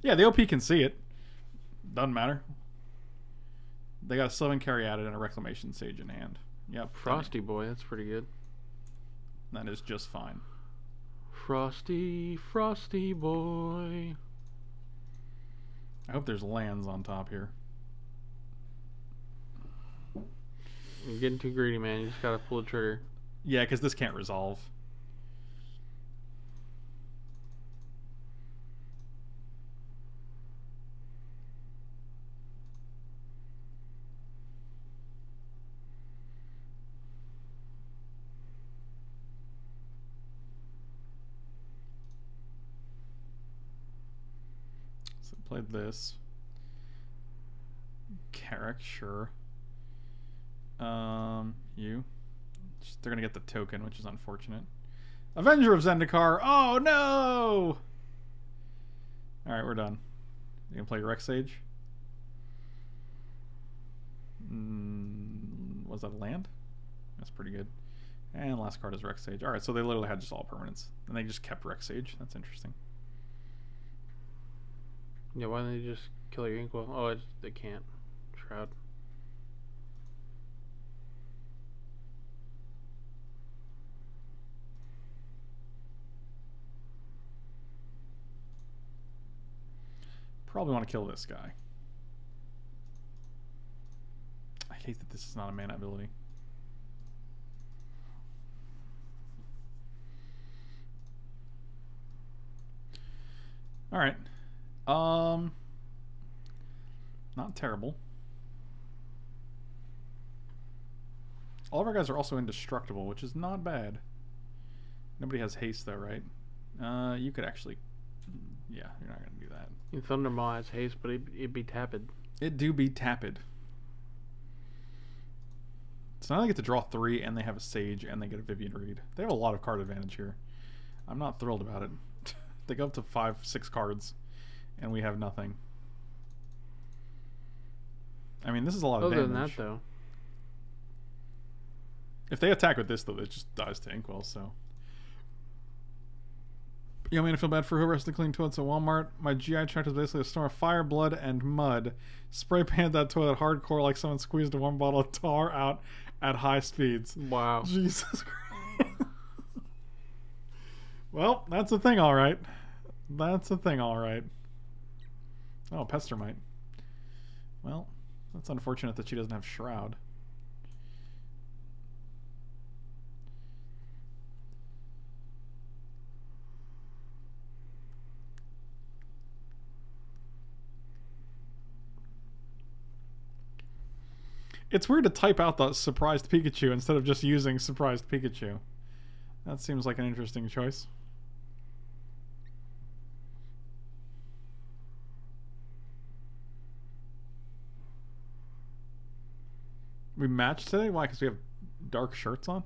Yeah, the OP can see it. Doesn't matter. They got a Sylvan Caryatid and a Reclamation Sage in hand. Yep, Frosty boy, that's pretty good. That is just fine. Frosty, frosty boy. I hope there's lands on top here. You're getting too greedy, man. You just gotta pull the trigger. Yeah, because this can't resolve. So played this. Carrick, sure. Um, you. They're gonna get the token, which is unfortunate. Avenger of Zendikar. Oh no! All right, we're done. You gonna play Rex Sage? Mm, was that a land? That's pretty good. And last card is Rex Sage. All right, so they literally had just all permanents, and they just kept Rex Sage. That's interesting. Yeah, why don't they just kill your inkwell? Oh, they can't. Shroud. Probably want to kill this guy. I hate that this is not a mana ability. All right. Um not terrible. All of our guys are also indestructible, which is not bad. Nobody has haste though, right? Uh you could actually yeah, you're not going to do that. In Thundermaw has haste, but it, it'd be tapped. It do be tapped. So now they get to draw three, and they have a Sage, and they get a Vivien Reid. They have a lot of card advantage here. I'm not thrilled about it. they go up to five, six cards, and we have nothing. I mean, this is a lot of Other than that, though, If they attack with this, though, it just dies to Inkwell, so. You want me to feel bad for whoever has to clean toilets at Walmart? My GI tract is basically a storm of fire, blood, and mud. Spray paint that toilet hardcore like someone squeezed a one bottle of tar out at high speeds. wow. Jesus Christ. well, that's a thing, alright. That's a thing, alright. Oh, Pestermite. Well, that's unfortunate that she doesn't have Shroud. It's weird to type out the surprised Pikachu instead of just using surprised Pikachu. That seems like an interesting choice. We matched today? Why? Because we have dark shirts on?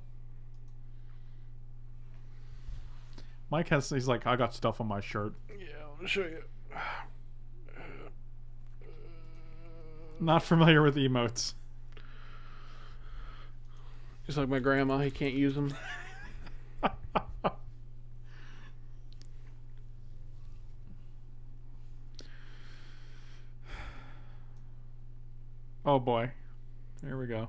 Mike has, he's like, I got stuff on my shirt. Yeah, I'll show you. Not familiar with emotes. Just like my grandma, he can't use them. oh boy. Here we go.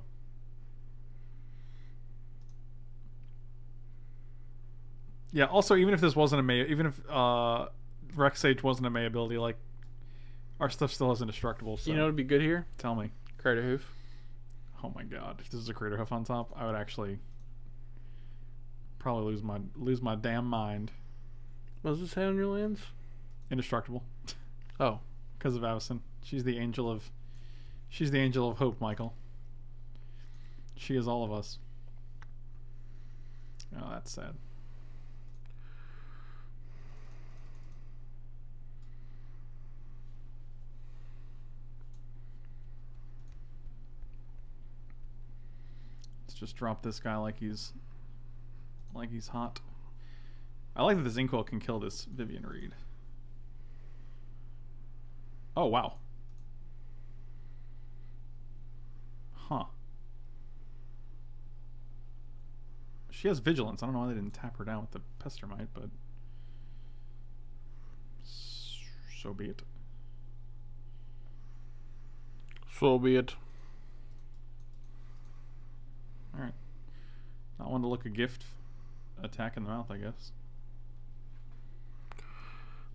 Yeah, also even if this wasn't a May even if uh Rex Sage wasn't a May ability, like our stuff still is indestructible, so You know, it'd be good here. tell me. Crater hoof. Oh my god, if this is a crater hoof on top, I would actually probably lose my lose my damn mind. What does it say on your lands? Indestructible. Oh, because of Avacyn. She's the angel of. She's the angel of hope, Michael. She is all of us. Oh, that's sad. Just drop this guy like he's like he's hot. I like that this Inkwell can kill this Vivien Reid. Oh wow. Huh. She has vigilance. I don't know why they didn't tap her down with the Pestermite, but so be it. So be it. All right. Not one to look a gift attack in the mouth, I guess.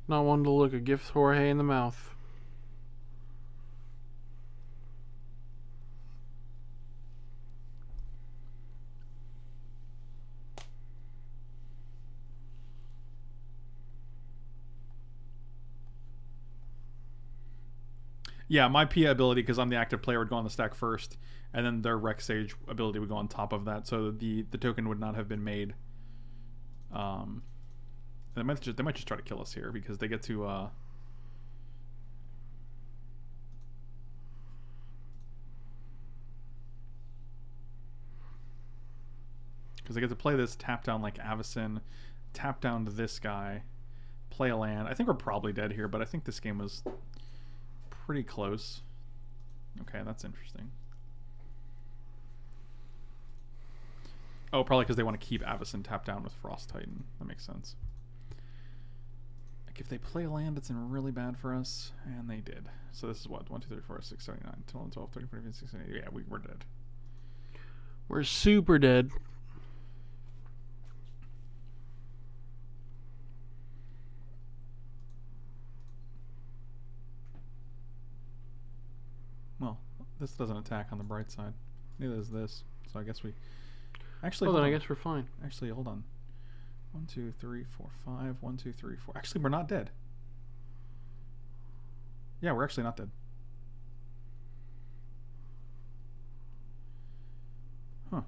Not one to look a gift Jorge in the mouth. Yeah, my Pia ability, because I'm the active player, would go on the stack first, and then their Rec Sage ability would go on top of that, so the the token would not have been made. Um, they might just they might just try to kill us here because they get to uh. Because they get to play this tap down like Avacyn, tap down to this guy, play a land. I think we're probably dead here, but I think this game was pretty close. Okay, that's interesting. Oh, probably because they want to keep Avacyn tapped down with Frost Titan. That makes sense. Like if they play land, it's in really bad for us, and they did. So this is what 1, 2, 3, 4, 6, 7, 9, 10, 12, 13, 14, 15, 16, 18. Yeah, we, we're dead. We're super dead. Well, this doesn't attack on the bright side. Neither does this. So I guess we. Actually, Well, then hold I guess we're fine. Actually, hold on. One, two, three, four, five. One, two, three, four. Actually, we're not dead. Yeah, we're actually not dead. Huh.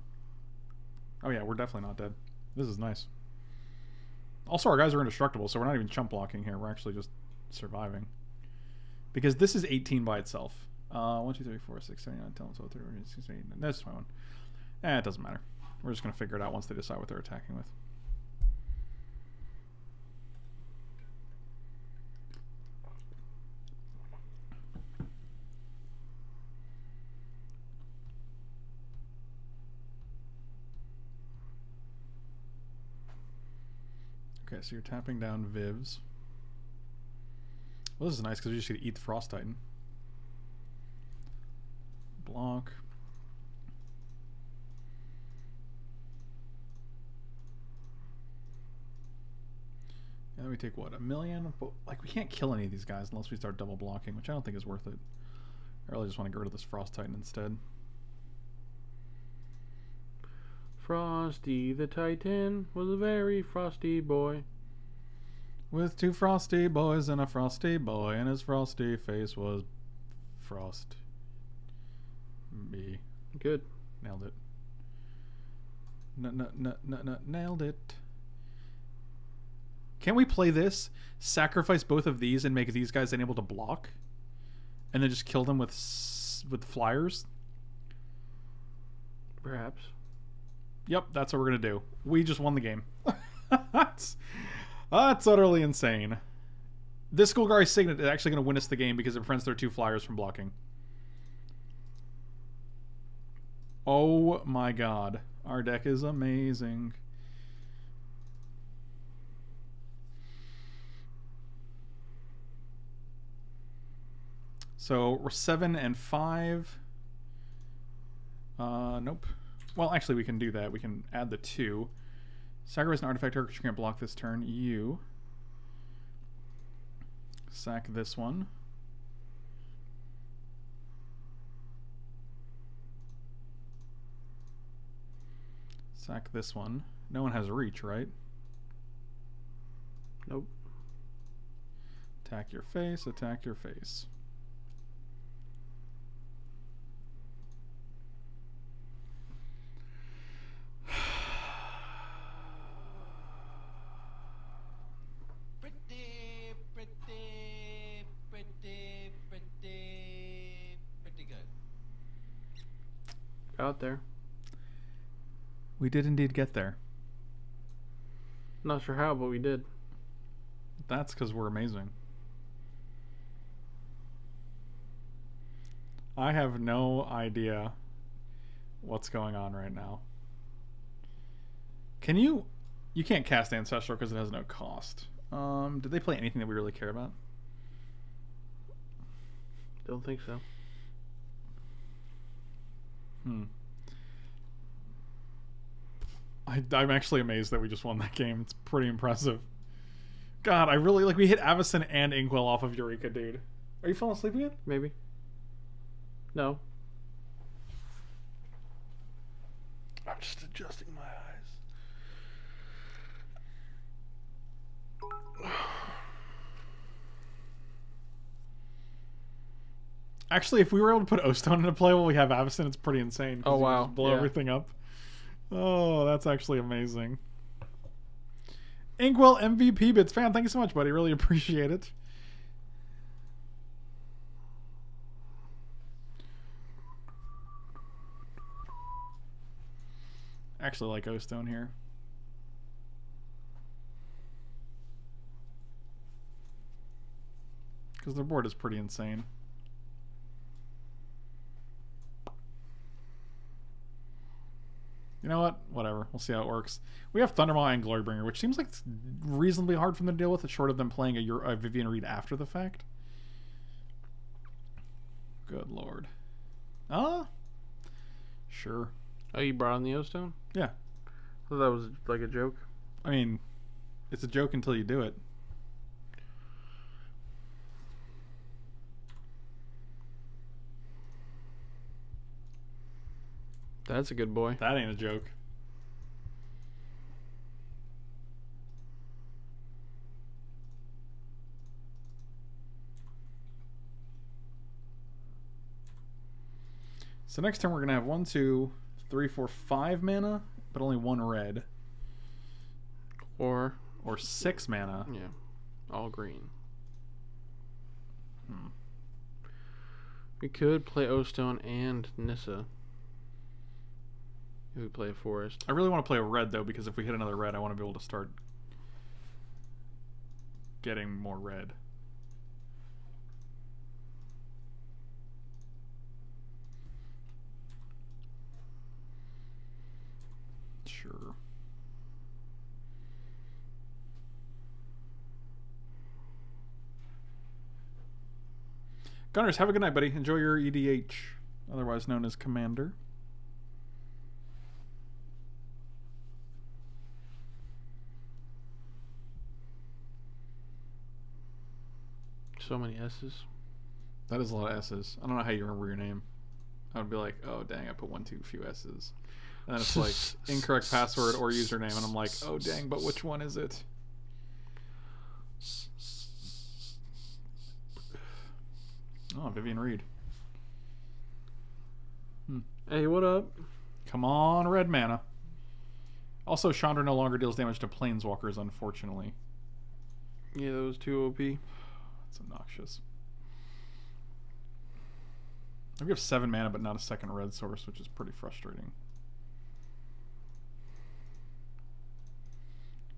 Oh yeah, we're definitely not dead. This is nice. Also, our guys are indestructible, so we're not even chump blocking here. We're actually just surviving. Because this is 18 by itself. Uh, 1, 2, 3, 4, 6, 7, 8, 9, 10, 12, 13, 14, 16, 18. That's 21. Eh, it doesn't matter. We're just going to figure it out once they decide what they're attacking with. Okay, so you're tapping down Vivs. Well, this is nice because we just get to eat the Frost Titan. Block. Yeah, then we take what a million, but like we can't kill any of these guys unless we start double blocking, which I don't think is worth it. I really just want to get rid of this Frost Titan instead. Frosty the Titan was a very frosty boy. With two frosty boys and a frosty boy, and his frosty face was frost. B. Good. Nailed it. N- n- n- n- n- nailed it. Can we play this? Sacrifice both of these and make these guys unable to block, and then just kill them with s- with flyers. Perhaps. Yep, that's what we're gonna do. We just won the game. that's that's utterly insane. This Golgari Signet is actually gonna win us the game because it prevents their two flyers from blocking. Oh my god. Our deck is amazing. So we're seven and five. Uh, nope. Well, actually, we can do that. We can add the two. Sacrifice an artifact target you can't block this turn. You sack this one. Sack this one. No one has a reach, right? Nope. Attack your face, attack your face. Pretty, pretty, pretty, pretty, pretty good. Out there. We did indeed get there. Not sure how, but we did. That's because we're amazing. I have no idea what's going on right now. Can you? You can't cast Ancestral because it has no cost. Um, did they play anything that we really care about? Don't think so. Hmm. I, I'm actually amazed that we just won that game. It's pretty impressive. God, I really like. We hit Avacyn and Inkwell off of Eureka, dude. Are you falling asleep again? Maybe. No. I'm just adjusting my eyes. Actually, if we were able to put Ostone into play while we have Avacyn, it's pretty insane. Oh, wow. Blow Yeah. everything up. Oh, that's actually amazing. Inkwell MVP bits fan, thank you so much, buddy. Really appreciate it. Actually, like O Stone here. Because their board is pretty insane. You know what? Whatever. We'll see how it works. We have Thundermaw and Glorybringer, which seems like it's reasonably hard for them to deal with. It's short of them playing a, a Vivien Reid after the fact. Good lord. Ah? Sure. Oh, you brought on the O Stone? Yeah. I thought that was like a joke. I mean, it's a joke until you do it. That's a good boy. That ain't a joke. So next turn we're gonna have one, two, three, four, five mana, but only one red, Or, or six mana. yeah, all green. Hmm. We could play O Stone and Nissa. If we play a forest. I really want to play a red though because if we hit another red, I want to be able to start getting more red. Sure. Gunners, have a good night, buddy. Enjoy your EDH, otherwise known as Commander. So many S's. That is a lot of S's. I don't know how you remember your name. I would be like, oh dang, I put one too few S's. And then it's like incorrect password or username, and I'm like, oh dang, but which one is it? Oh, Vivien Reid. Hmm. Hey, what up? Come on, red mana. Also, Chandra no longer deals damage to planeswalkers, unfortunately. Yeah, that was too OP. That's obnoxious. We have seven mana, but not a second red source, which is pretty frustrating.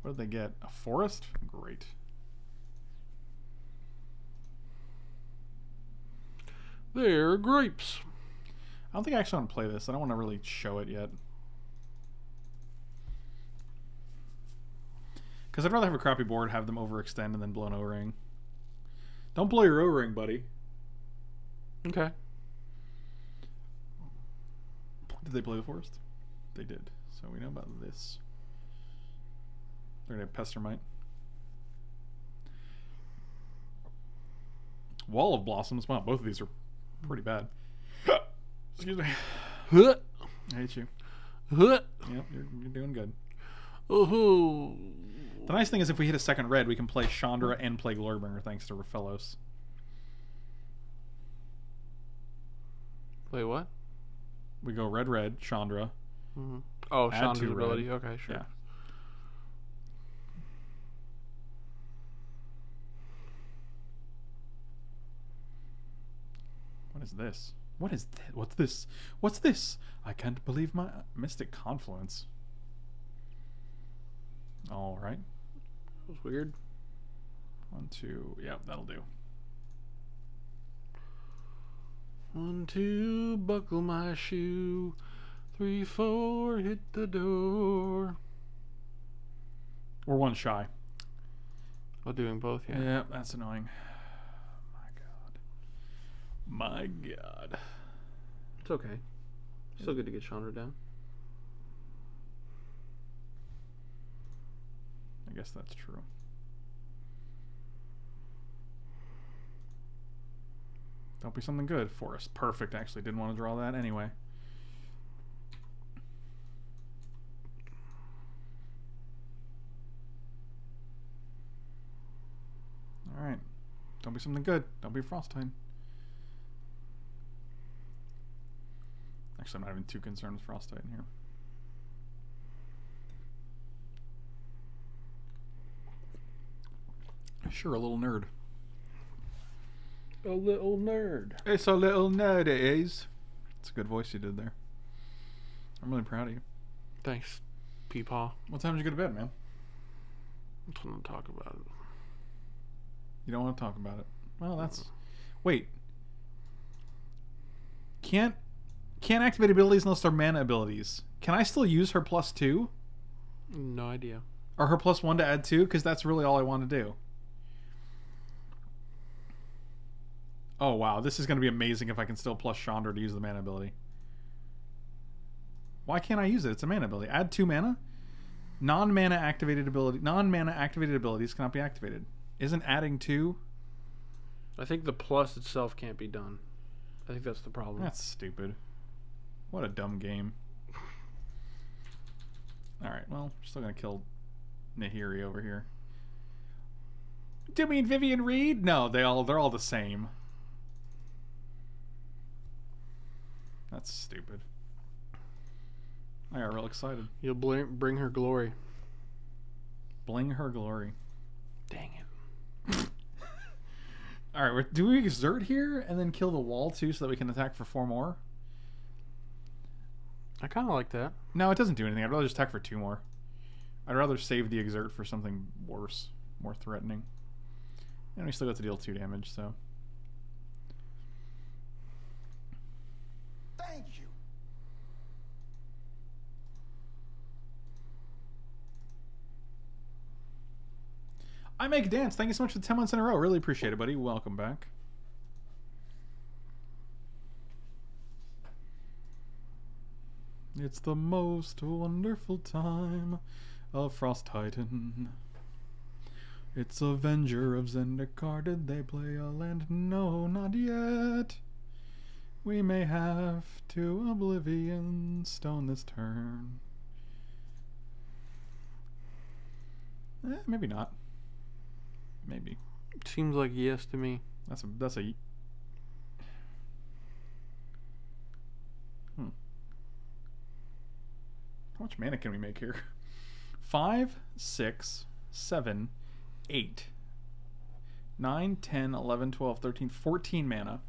What did they get? A forest? Great. They're grapes. I don't think I actually want to play this. I don't want to really show it yet. Because I'd rather have a crappy board, have them overextend, and then blow an O-ring. Don't blow your O-ring, buddy. Okay. Did they play the forest? They did. So we know about this. They're gonna have Pestermite. Wall of Blossoms. Wow, both of these are pretty bad. Excuse me. I hate you. Yep, you're, you're doing good. Oh. The nice thing is if we hit a second red, we can play Chandra and play Glorybringer thanks to Rofellos. Wait, what? We go red, red, Chandra. hmm Oh, Chandra's two red. ability. Okay, sure. Yeah. What is this? What is this? What's this? What's this? I can't believe my Mystic Confluence. All right. That was weird. One, two. Yep, that'll do. One, two, buckle my shoe. Three, four, hit the door. We're one shy. Oh, doing both, yeah. Yeah, that's annoying. My God. My God. It's okay. Still good to get Chandra down. Guess that's true. Don't be something good for us. Perfect. Actually, didn't want to draw that anyway. All right. Don't be something good. Don't be Frost Titan. Actually, I'm not even too concerned with Frost Titan in here. Sure, a little nerd. A little nerd. It's a little nerd, it is. It's a good voice you did there. I'm really proud of you. Thanks, Peepaw. What time did you go to bed, man? I don't want to talk about it. You don't want to talk about it. Well, that's. Wait. Can't can't activate abilities unless they're mana abilities. Can I still use her plus two No idea. or her plus one to add two? Because that's really all I want to do. Oh wow, this is going to be amazing if I can still plus Chandra to use the mana ability. Why can't I use it? It's a mana ability. Add two mana. Non-mana activated ability. Non-mana activated abilities cannot be activated. Isn't adding two? I think the plus itself can't be done. I think that's the problem. That's stupid. What a dumb game. Alright, well, we're still gonna kill Nahiri over here. Do you mean Vivien Reid? No, they all they're all the same. That's stupid. I got real excited. You'll bring, bring her glory. Bling her glory. Dang it. Alright, we're- do we exert here and then kill the wall too so that we can attack for four more? I kind of like that. No, it doesn't do anything. I'd rather just attack for two more. I'd rather save the exert for something worse, more threatening. And we still got to deal two damage, so. I make dance. Thank you so much for 10 months in a row. Really appreciate it, buddy. Welcome back. It's the most wonderful time of Frost Titan. It's Avenger of Zendikar. Did they play a land? No, not yet. We may have to Oblivion Stone this turn. Eh, maybe not. Maybe. Seems like yes to me. That's a that's a. Hmm. How much mana can we make here? Five, six, seven, eight, nine, ten, eleven, twelve, thirteen, fourteen mana.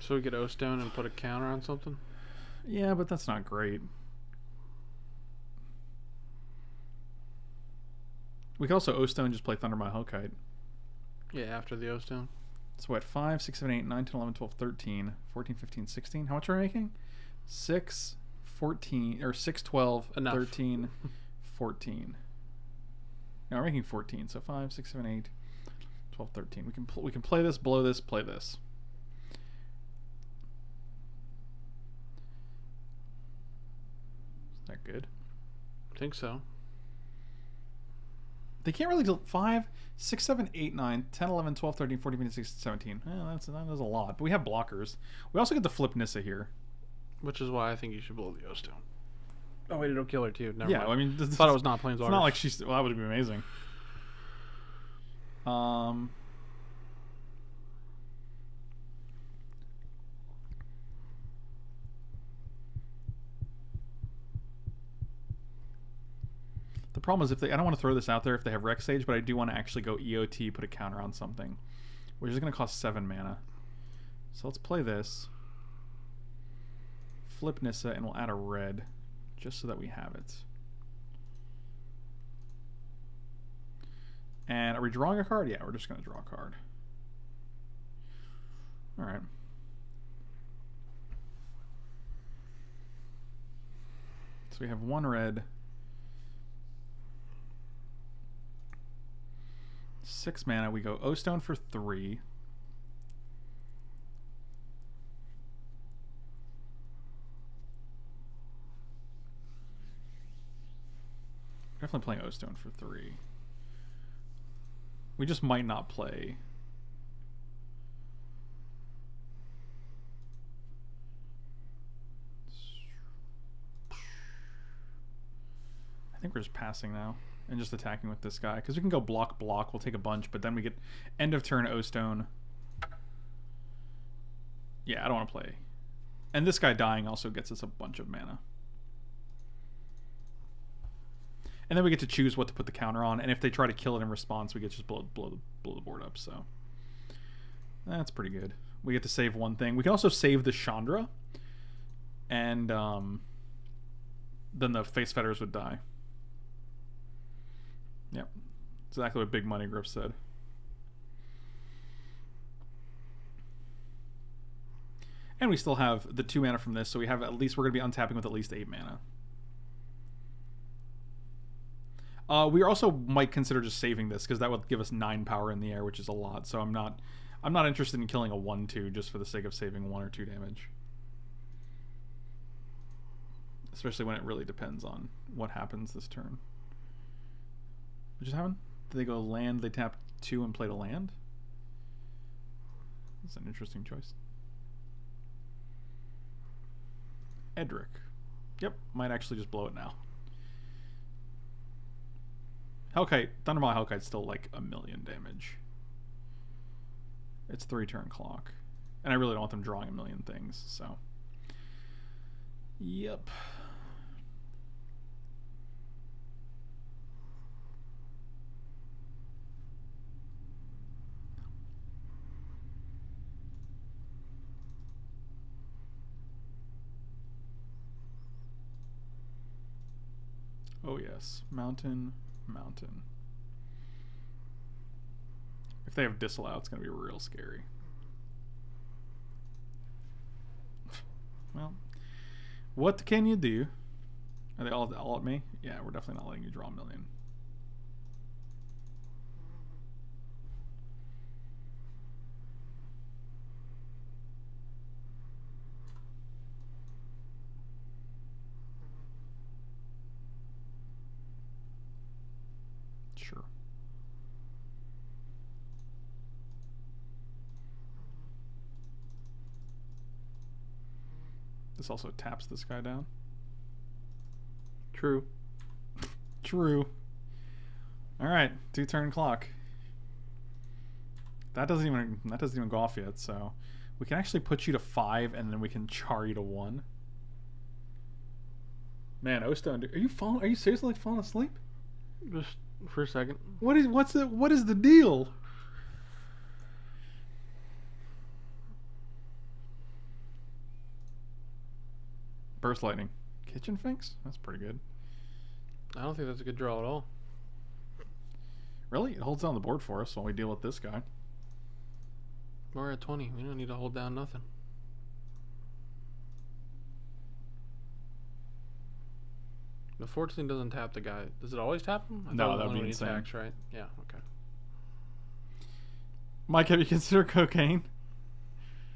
So we could O Stone and put a counter on something? Yeah, but that's not great. We could also O Stone just play Thundermaw Hellkite. Yeah, after the O Stone. So what? 5, 6, 7, 8, 9, 10, 11, 12, 13, 14, 15, 16. How much are we making? 6, 14, or 6, 12, Enough. 13, 14. No, we're making 14. So 5, 6, 7, 8, 12, 13. We can, we can play this, blow this, play this. Is that good? I think so. They can't really do 5, 6, 7, 8, 9, 10, 11, 12, 13, 14, 15, 16, 17. Eh, that's, that is a lot. But we have blockers. We also get the flip Nissa here. Which is why I think you should blow the O Stone. Oh wait, it'll kill her too. Never yeah, mind. I mean, I thought it was not planeswalkers. It's not like she's. Well, that would be amazing. Um. The problem is if they. I don't want to throw this out there if they have Rec Sage, but I do want to actually go EOT, put a counter on something, which is going to cost seven mana. So let's play this. Flip Nissa, and we'll add a red, just so that we have it. And are we drawing a card? Yeah, we're just going to draw a card. All right. So we have one red. Six mana. We go O Stone for three. Definitely playing O Stone for three. We just might not play. I think we're just passing now and just attacking with this guy because we can go block block. We'll take a bunch, but then we get end of turn O Stone. Yeah, I don't want to play. And this guy dying also gets us a bunch of mana. And then we get to choose what to put the counter on. And if they try to kill it in response, we get to just blow, blow, the, blow the board up. So that's pretty good. We get to save one thing. We can also save the Chandra. And um, then the Faith's Fetters would die. Yep. Exactly what Big Money Grip said. And we still have the two mana from this, so we have at least we're gonna be untapping with at least eight mana. Uh, we also might consider just saving this because that would give us nine power in the air, which is a lot. So I'm not, I'm not interested in killing a one-two just for the sake of saving one or two damage. Especially when it really depends on what happens this turn. Just happened? Did they go land? They tap two and play to land. That's an interesting choice. Edric. Yep, might actually just blow it now. Hellkite, Thundermaw Hellkite's still like a million damage. It's three turn clock. And I really don't want them drawing a million things, so. Yep. Oh yes, mountain, mountain. If they have disallow, it's gonna be real scary. Well, what can you do? Are they all, all at me? Yeah, we're definitely not letting you draw a million. Sure. This also taps this guy down. True. True. All right, two turn clock. That doesn't even that doesn't even go off yet. So we can actually put you to five, and then we can char you to one. Man, Ostone, are you falling? Are you seriously like falling asleep? Just for a second. What is what's the what is the deal? Burst lightning, kitchen finks. That's pretty good. I don't think that's a good draw at all. Really, it holds down the board for us while we deal with this guy. We're at 20. We don't need to hold down nothing. The 14 doesn't tap the guy. Does it always tap him? I No, that'd be insane. attacks, right? Yeah, okay. Mike, have you considered cocaine?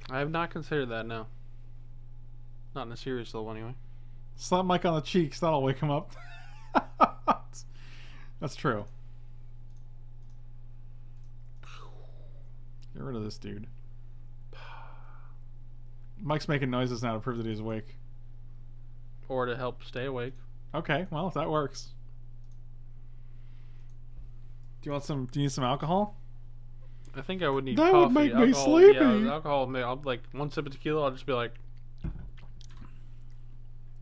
I have not considered that, no. Not in a serious level, anyway. Slap Mike on the cheeks. That'll wake him up. That's true. Get rid of this dude. Mike's making noises now to prove that he's awake. Or to help stay awake. Okay, well if that works. Do you want some? Do you need some alcohol? I think I would need That would coffee. make me sleepy. Yeah, alcohol. may- I'll like one sip of tequila. I'll just be like,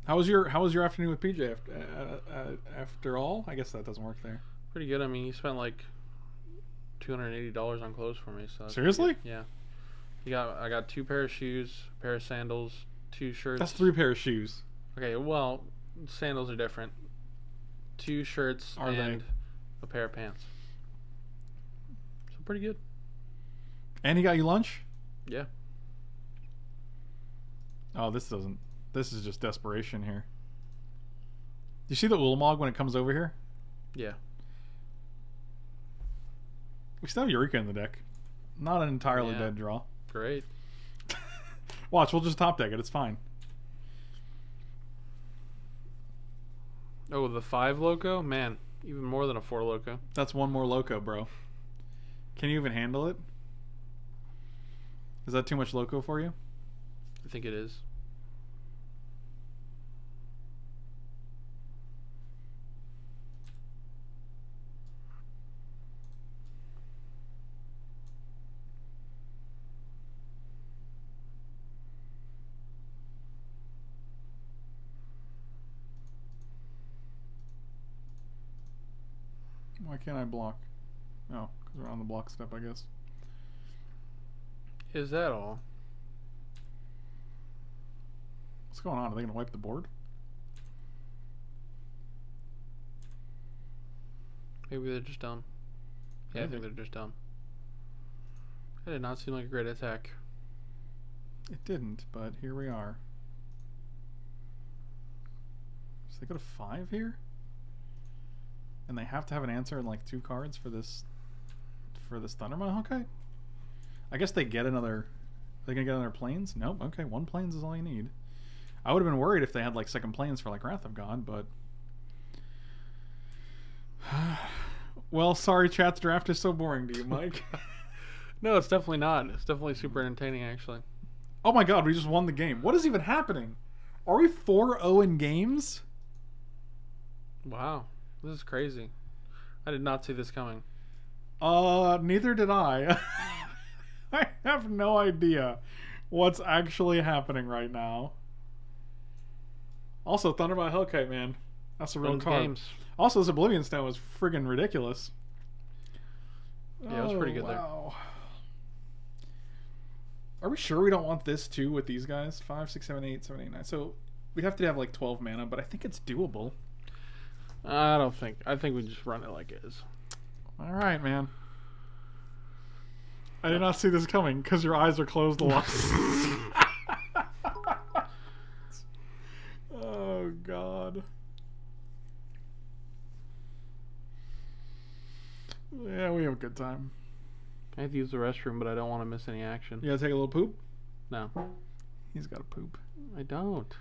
How was your How was your afternoon with PJ? After, uh, uh, after all, I guess that doesn't work there. pretty good. I mean, he spent like two hundred and eighty dollars on clothes for me. So Seriously? Yeah. He got. I got two pair of shoes, a pair of sandals, two shirts. That's three pair of shoes. Okay, well, sandals are different. Two shirts Are they? and a pair of pants. So pretty good. And he got you lunch. Yeah. Oh, this doesn't. This is just desperation here. Do You see the Ulamog when it comes over here? Yeah. We still have Eureka in the deck. Not an entirely Yeah. dead draw. Great. Watch, we'll just top deck it. It's fine. Oh, the five loco? Man, even more than a four loco. That's one more loco, bro. Can you even handle it? Is that too much loco for you? I think it is. Can't I block? Oh, because we're on the block step, I guess. Is that all? What's going on? Are they going to wipe the board? Maybe they're just dumb. Yeah, I think they're just dumb. That did not seem like a great attack. It didn't, but here we are. So they go to five here? And they have to have an answer in like two cards for this for this Thundermaw? Okay. I guess they get another are they gonna get another planes? Nope, okay, one planes is all you need. I would have been worried if they had like second planes for like Wrath of God, but Well, sorry chat's draft is so boring to you, Mike. No, it's definitely not. It's definitely super entertaining, actually. Oh my god, we just won the game. What is even happening? Are we 4 0 in games? Wow, this is crazy. I did not see this coming. Uh, neither did I. I have no idea what's actually happening right now. Also, Thundermaw Hellkite, man. That's a real Wins card. games. Also, this Oblivion Stone was friggin' ridiculous. Yeah, it was pretty Oh, good there. wow. Are we sure we don't want this too with these guys? Five, six, seven, eight, seven, eight, nine. So we'd have to have like 12 mana, but I think it's doable. I don't think. I think we just run it like it is. All right, man. I did not see this coming because your eyes are closed a lot. oh God. Yeah, we have a good time. I have to use the restroom, but I don't want to miss any action. You gotta take a little poop. No, He's got to poop. I don't.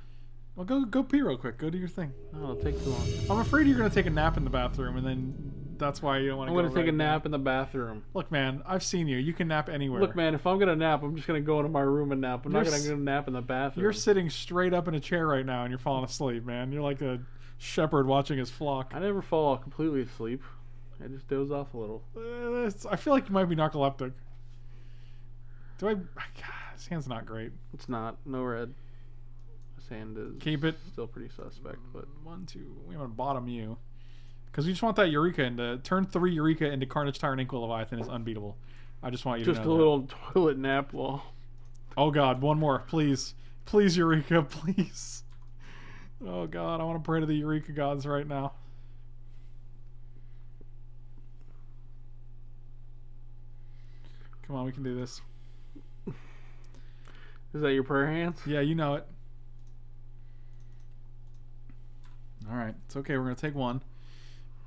Well, go go pee real quick. Go do your thing. No, it'll take too long. I'm afraid you're gonna take a nap in the bathroom, and then that's why you don't want to. I'm gonna take a nap in the bathroom. Look, man, I've seen you. You can nap anywhere. Look, man, if I'm gonna nap, I'm just gonna go into my room and nap. I'm not You're gonna s- go nap in the bathroom. You're sitting straight up in a chair right now, and you're falling asleep, man. You're like a shepherd watching his flock. I never fall completely asleep. I just doze off a little. Uh, I feel like you might be narcoleptic. Do I? God, his hand's not great. It's not. No red. This hand is Keep it. still pretty suspect, but One, two. We want to bottom you. Because we just want that Eureka into turn three Eureka into Carnage Tyrant Inkwell Leviathan is unbeatable. I just want you just to a that. little toilet nap while Oh God, one more, please, please Eureka, please. Oh God, I want to pray to the Eureka gods right now. Come on, we can do this. Is that your prayer hands? Yeah, you know it. All right, it's okay. We're gonna take one,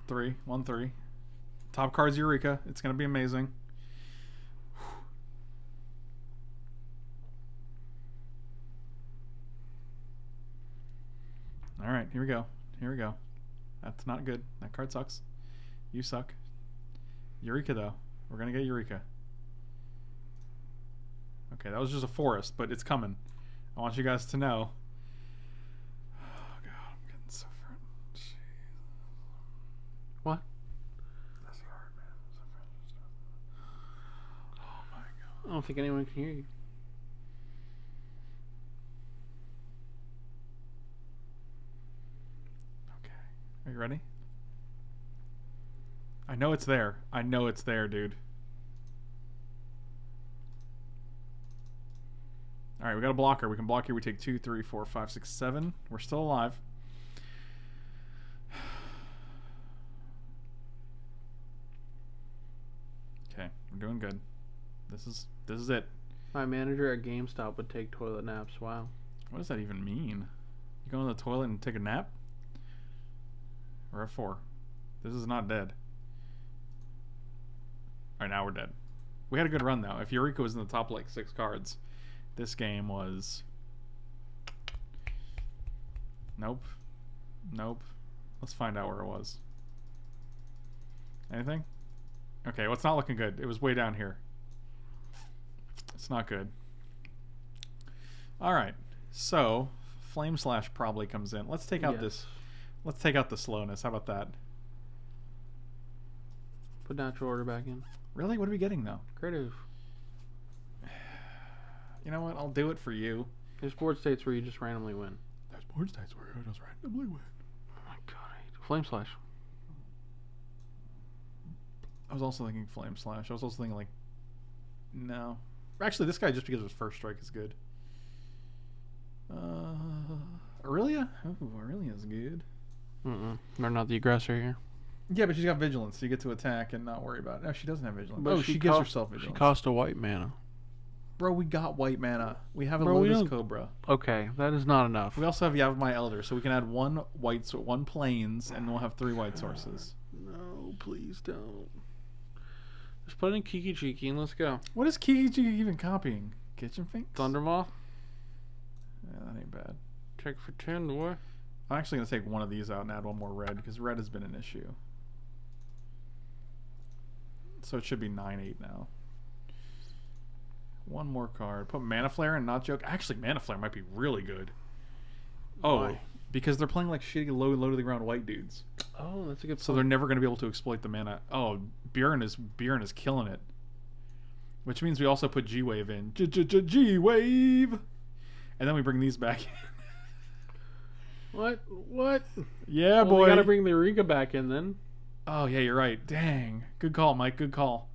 three, one, three. Top card's Eureka. It's gonna be amazing. All right, here we go. Here we go. That's not good. That card sucks. You suck. Eureka though. We're gonna get Eureka. Okay, that was just a forest, but it's coming. I want you guys to know. Oh god, I'm getting so fr- What? That's hard, man. Oh my god. I don't think anyone can hear you. Okay. Are you ready? I know it's there. I know it's there, dude. All right, we got a blocker. We can block here. We take two, three, four, five, six, seven. We're still alive. We're doing good. This is this is it. My manager at GameStop would take toilet naps. Wow. What does that even mean? You go in the toilet and take a nap? We're at four. This is not dead. Alright, now we're dead. We had a good run though. If Eureka was in the top like six cards, this game was. Nope. Nope. Let's find out where it was. Anything? Okay, well, it's not looking good. It was way down here. It's not good. All right. So, Flame Slash probably comes in. Let's take out Yes. this. Let's take out the slowness. How about that? Put natural order back in. Really? What are we getting though? Creative. You know what? I'll do it for you. There's board states where you just randomly win. There's board states where I just randomly win. Oh my god. I hate Flame slash. I was also thinking Flame Slash. I was also thinking like, no. Actually, this guy just because his first strike is good. Uh, Aurelia? Oh, Aurelia's good. Mm-mm. They're not the aggressor here. Yeah, but she's got vigilance, so you get to attack and not worry about it. No, she doesn't have vigilance. But oh, she she, gives cost- herself She vigilance. cost a white mana. Bro, we got white mana. We have a Bro, Lotus Cobra. Okay, that is not enough. We also have Yavimaya Elder, so we can add one white, so one plains, and we'll have three white sources. No, please don't. Just put in Kiki-Jiki and let's go. What is Kiki-Jiki even copying? Kitchen Finks? Thundermaw, Yeah, that ain't bad. check for 10, boy. I'm actually gonna take one of these out and add one more red because red has been an issue. So it should be nine eight now. One more card. Put Mana Flare and not joke. Actually, Mana Flare might be really good. Oh, Why? Because they're playing like shitty low low to the ground white dudes. Oh, that's a good So they're never going to be able to exploit the mana. Oh, Bjorn is Bjorn is killing it. Which means we also put G Wave in. G Wave. And then we bring these back in. What? What? yeah, well, boy. we gotta bring the Eureka back in then. Oh yeah, you're right. Dang. Good call, Mike. Good call.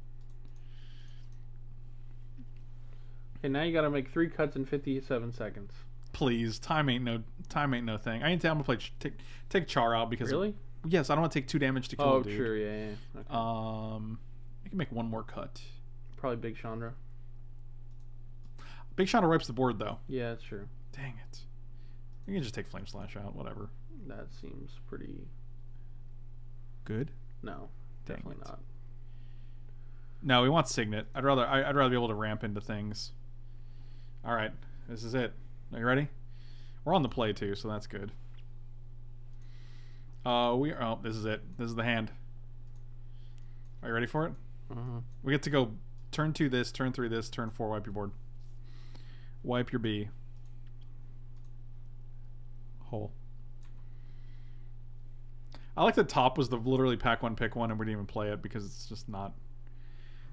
Okay, now you gotta make three cuts in 57 seconds. Please, time ain't no time ain't no thing. I ain't I'm gonna play take take Char out because Really? yes, I don't want to take two damage to kill Oh, dude. sure, yeah, yeah. Okay. Um, I can make one more cut. Probably Big Chandra. Big Shadow wipes the board though. Yeah, that's true. Dang it. You can just take Flame Slash out. Whatever. That seems pretty. Good. No, Dang definitely it. not. No, we want Signet. I'd rather I, I'd rather be able to ramp into things. All right, this is it. Are you ready? We're on the play too, so that's good. Uh, we oh, this is it. This is the hand. Are you ready for it? Uh-huh. We get to go turn two this, turn three this, turn four wipe your board. Wipe your B. Hole. I like the top was the literally pack one pick one and we didn't even play it because it's just not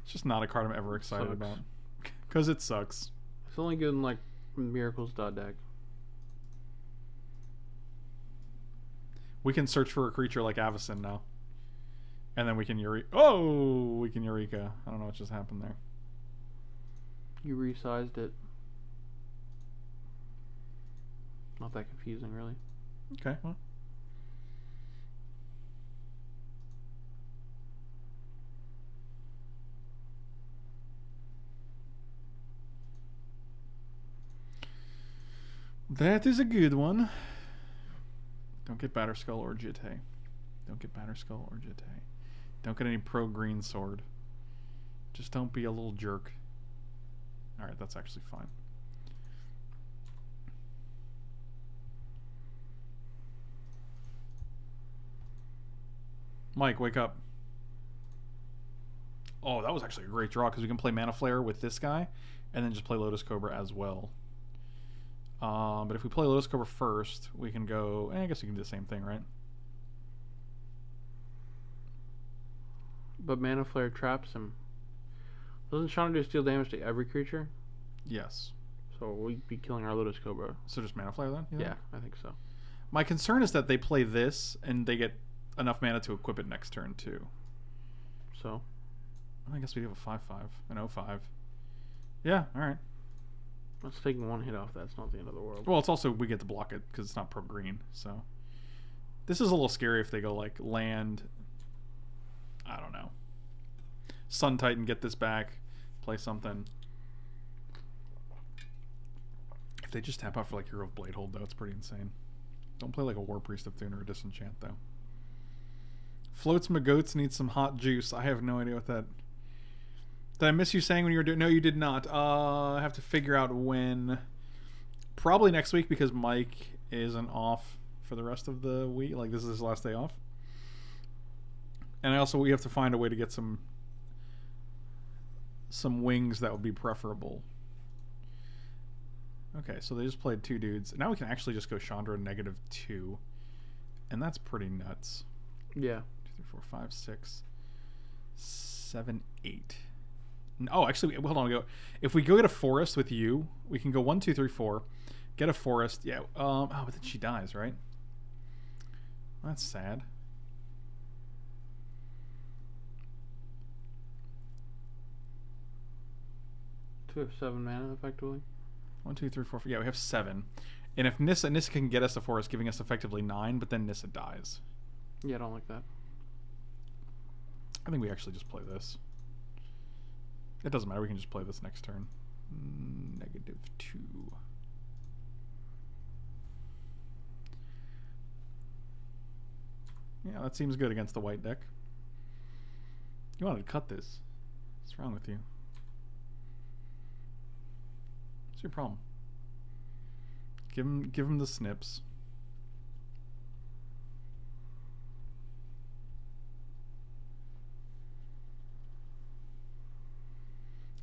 it's just not a card I'm ever excited Sucks. about. Cause it sucks. It's only good in like Miracles dot deck. We can search for a creature like Avacyn now. And then we can Eureka Oh we can Eureka. I don't know what just happened there. You resized it. Not that confusing, really. Okay, well. That is a good one. Don't get Batterskull or Jitte. Don't get Batterskull or Jitte. Don't get any pro green sword. Just don't be a little jerk. Alright, that's actually fine. Mike, wake up. Oh, that was actually a great draw because we can play Mana Flare with this guy and then just play Lotus Cobra as well. Um, but if we play Lotus Cobra first, we can go. Eh, I guess we can do the same thing, right? But Mana Flare traps him. Doesn't Chandra just deal damage to every creature? Yes. So we'd be killing our Lotus Cobra. So just mana flare then? think? Yeah, I think so. My concern is that they play this and they get enough mana to equip it next turn too. So I guess we have a five five, an 05. Yeah, all that's taking one hit off. That's not the end of the world. Well, it's also we get to block it because it's not pro green. So this is a little scary if they go like land. I don't know. Sun Titan, get this back. Play something. If they just tap out for like Hero of Bladehold, though, it's pretty insane. Don't play like a War Priest of Thune or a Disenchant, though. Floats my goats need some hot juice. I have no idea what that. Did I miss you saying when you were doing? No, you did not. Uh, I have to figure out when. Probably next week because Mike isn't off for the rest of the week. Like this is his last day off. And I also we have to find a way to get some some wings that would be preferable. Okay, so they just played two dudes. Now we can actually just go Chandra negative two. And that's pretty nuts. Yeah. Two, three, four, five, six, seven, eight. Oh, actually, hold on. we Go if we go get a forest with you, we can go one, two, three, four. Get a forest. Yeah. Um. Oh, but then she dies, right? That's sad. Two have seven mana effectively. One, two, three, four, four. Yeah, we have seven. And if Nissa Nissa can get us a forest, giving us effectively nine, but then Nissa dies. Yeah, I don't like that. I think we actually just play this. It doesn't matter. We can just play this next turn. Negative two. Yeah, that seems good against the white deck. You wanted to cut this. What's wrong with you? What's your problem? Give him, give him the snips.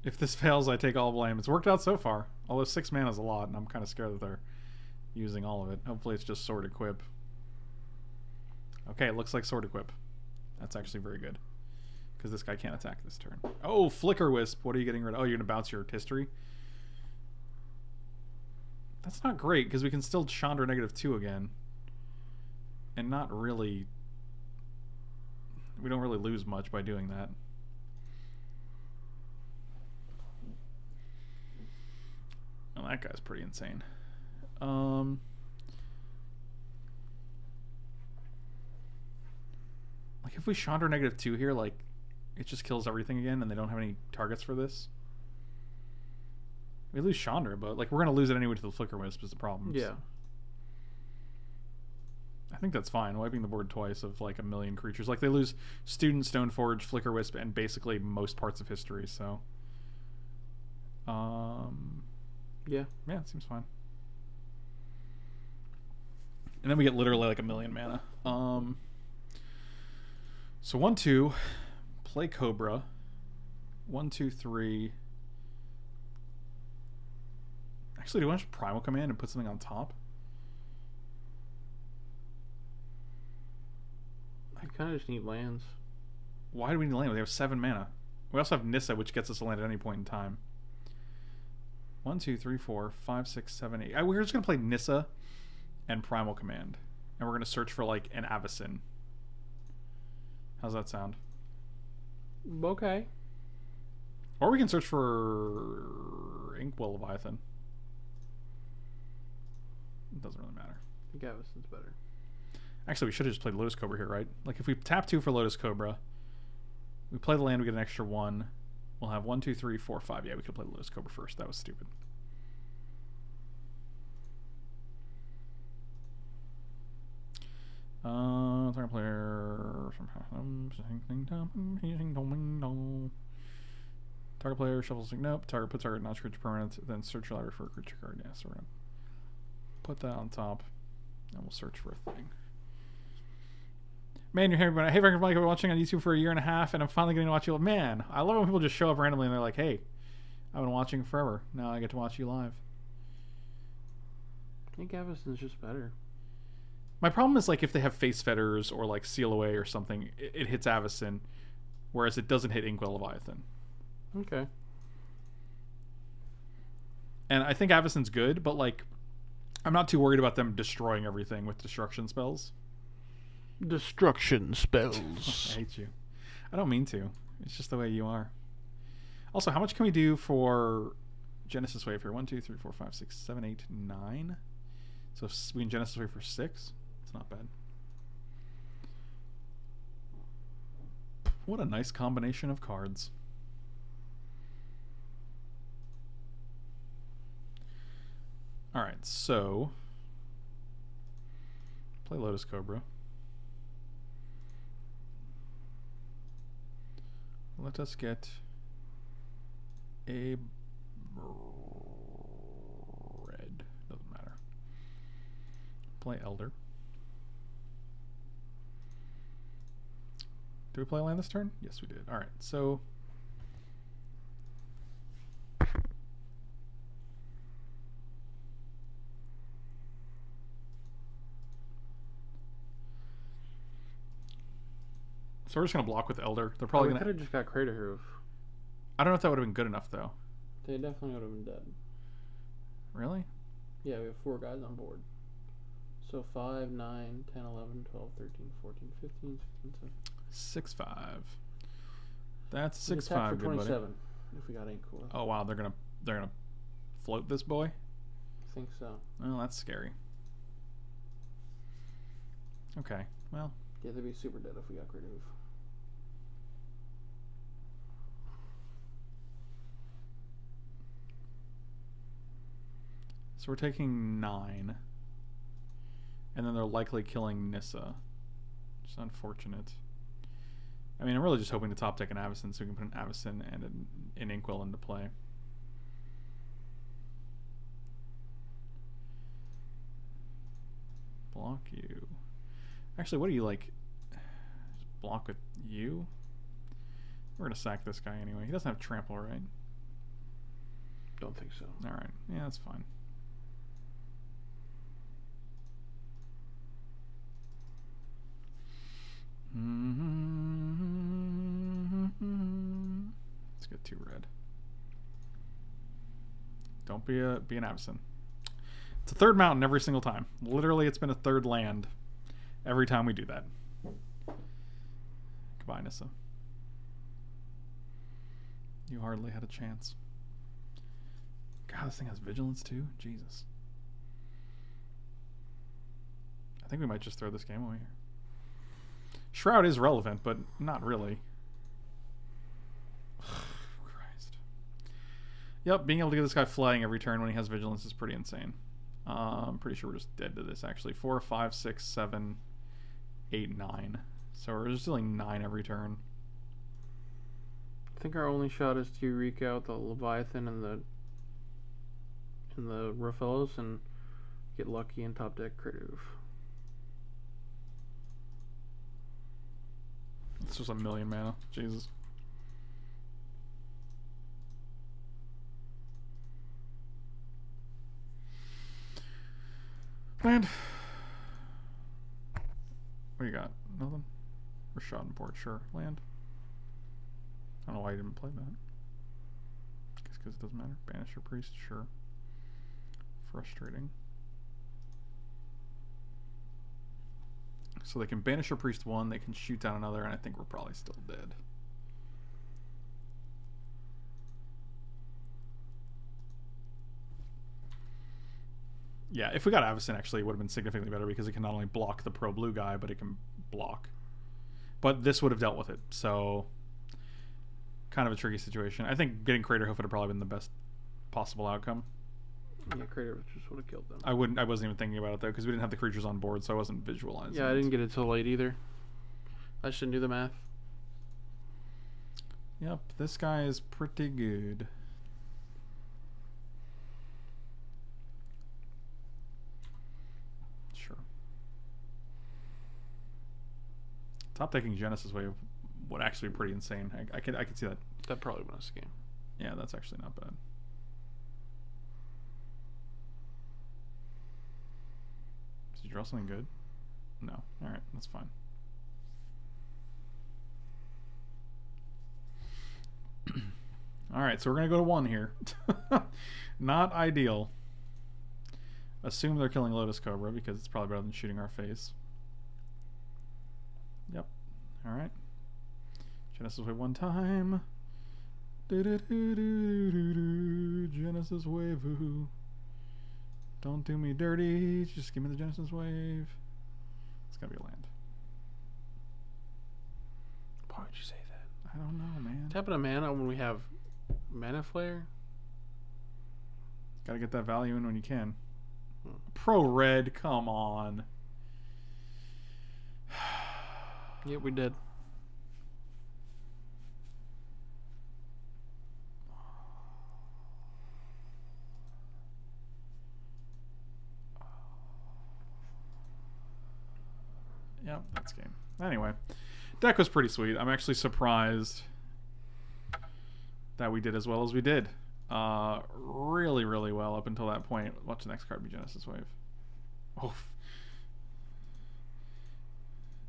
If this fails, I take all blame. It's worked out so far. Although six mana is a lot, and I'm kind of scared that they're using all of it. Hopefully, it's just sword equip. Okay, it looks like sword equip. That's actually very good. Because this guy can't attack this turn. Oh, Flicker Wisp. What are you getting rid of? Oh, you're going to bounce your history? That's not great, because we can still Chandra negative 2 again. And not really... We don't really lose much by doing that. Well, that guy's pretty insane. Um... Like if we Chandra negative two here, like it just kills everything again, and they don't have any targets for this. We lose Chandra, but like we're gonna lose it anyway to the Flicker Wisp is the problem. Yeah. I think that's fine. Wiping the board twice of like a million creatures. Like they lose Student, Stoneforge, Flicker Wisp, and basically most parts of history. So, um, Yeah. yeah, it seems fine. And then we get literally like a million mana. Um, so one, two, play Cobra. One, two, three. Actually, do want to Primal Command and put something on top? I kind of just need lands. Why do we need land? We have seven mana. We also have Nissa, which gets us a land at any point in time. One, two, three, four, five, six, seven, eight. We're just gonna play Nissa and Primal Command, and we're gonna search for like an Avacyn. How's that sound? Okay. Or we can search for Inkwell Leviathan. It doesn't really matter. I think Avacyn's better. Actually, we should have just played Lotus Cobra here, right? Like if we tap two for Lotus Cobra, we play the land, we get an extra one. We'll have one, two, three, four, five. Yeah, we could play Lotus Cobra first. That was stupid. Uh, target player. Target player shuffles. Nope. Target puts target not creature permanent. Then search library for a creature card. Yeah, so we're gonna put that on top, and we'll search for a thing. Man, you're here, but hey, Frank, Mike, I've been watching on YouTube for a year and a half, and I'm finally getting to watch you. Live. Man, I love when people just show up randomly and they're like, "Hey, I've been watching forever. Now I get to watch you live." I think Avacyn's just better. My problem is like if they have Faith's Fetters or like seal away or something, it, it hits Avacyn. whereas it doesn't hit Inkwell Leviathan. Okay. And I think Avacyn's good, but like, I'm not too worried about them destroying everything with destruction spells. Destruction I spells. hate you. I don't mean to. It's just the way you are. Also, how much can we do for Genesis Wave here? One, two, three, four, five, six, seven, eight, nine. So we can Genesis Wave for six. It's not bad. What a nice combination of cards. All right, so play Lotus Cobra. Let us get a red. Doesn't matter. Play Elder. Did we play land this turn? Yes, we did. All right, so. So we're just gonna block with Elder. They're oh, probably we gonna. could have just got Crater Hoof. I don't know if that would have been good enough though. They definitely would have been dead. Really? Yeah, we have four guys on board. So 5, 9, 10, 11, 12, 13, 14, 15, 16, 17. Six five. That's six attack five, for good buddy. if we got Ink Core. Oh wow, they're gonna they're gonna float this boy. I think so. Oh, that's scary. Okay, well, Yeah, they'd be super dead if we got Crater Hoof. So we're taking nine, and then they're likely killing Nissa, which is unfortunate. I mean, I'm really just hoping to top deck an Avacyn so we can put an Avacyn and an, an Inkwell into play. Block you. Actually, what do you like? Just block with you? We're gonna sack this guy anyway. He doesn't have trample, right? Don't think so. All right. Yeah, that's fine. Let's get two red. Don't be a be an Avacyn. It's a third mountain every single time. Literally, it's been a third land every time we do that. Goodbye, Nissa. You hardly had a chance. God, this thing has vigilance too. Jesus. I think we might just throw this game away here. Shroud is relevant, but not really. Christ. Yep, being able to get this guy flying every turn when he has vigilance is pretty insane. Uh, I'm pretty sure we're just dead to this actually. Four, five, six, seven, eight, nine. So we're just dealing nine every turn. I think our only shot is to wreak out the Leviathan and the and the Rofellos and get lucky and top deck Crater It's just a million mana. Jesus. Land. What you got? Nothing? Rishadan Port, sure. Land. I don't know why you didn't play that. Guess because it doesn't matter. Banisher Priest, sure. Frustrating. So they can banish a priest one, they can shoot down another, and I think we're probably still dead. Yeah, if we got Avacyn, actually, it would have been significantly better because it can not only block the pro blue guy, but it can block. But this would have dealt with it, so kind of a tricky situation. I think getting Crater Hoof would have probably been the best possible outcome. Yeah, Crater just would have killed them. I wouldn't. I wasn't even thinking about it though because we didn't have the creatures on board, so I wasn't visualizing. yeah, I didn't get it till late either. I shouldn't do the math. Yep, this guy is pretty good. Sure. Top taking Genesis wave would actually be pretty insane. I, I could I could see that. That probably won us the game. Yeah, that's actually not bad. Something good? No. All right, that's fine. All right, so we're gonna go to one here. Not ideal. Assume they're killing Lotus Cobra because it's probably better than shooting our face. Yep. All right. Genesis Wave one time. Do-do-do-do-do-do. Genesis Wave. ooh. Don't do me dirty. Just give me the Genesis Wave. It's gotta be a land. Why would you say that? I don't know, man. Tap a mana when we have mana flare. Gotta get that value in when you can. Hmm. Pro red, come on. Yeah, we did. Yep, that's game. Anyway, deck was pretty sweet. I'm actually surprised that we did as well as we did. Uh, really, really well up until that point. Watch the next card be Genesis Wave. Oof.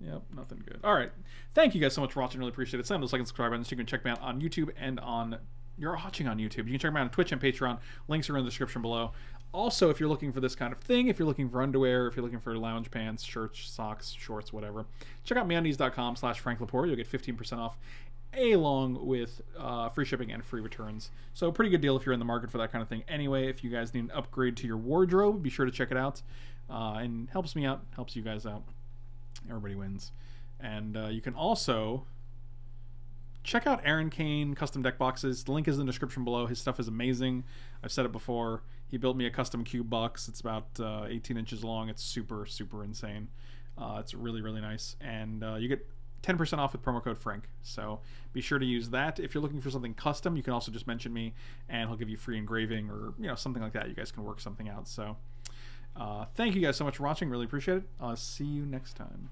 Yep, nothing good. All right. Thank you guys so much for watching. Really appreciate it. Slam those like and subscribe buttons. You can check me out on YouTube and on. You're watching on YouTube. You can check me out on Twitch and Patreon. Links are in the description below. Also, if you're looking for this kind of thing, if you're looking for underwear, if you're looking for lounge pants, shirts, socks, shorts, whatever, check out meundies.com slash Frank Lepore. You'll get 15% off along with uh, free shipping and free returns. So pretty good deal if you're in the market for that kind of thing. Anyway, if you guys need an upgrade to your wardrobe, be sure to check it out. Uh, and helps me out, helps you guys out. Everybody wins. And uh, you can also check out Aaron Cain custom deck boxes. The link is in the description below. His stuff is amazing. I've said it before. He built me a custom cube box. It's about uh, 18 inches long. It's super, super insane. Uh, it's really, really nice. And uh, you get 10% off with promo code Frank. So be sure to use that. If you're looking for something custom, you can also just mention me and he'll give you free engraving or, you know, something like that. You guys can work something out. So uh, thank you guys so much for watching. Really appreciate it. I'll see you next time.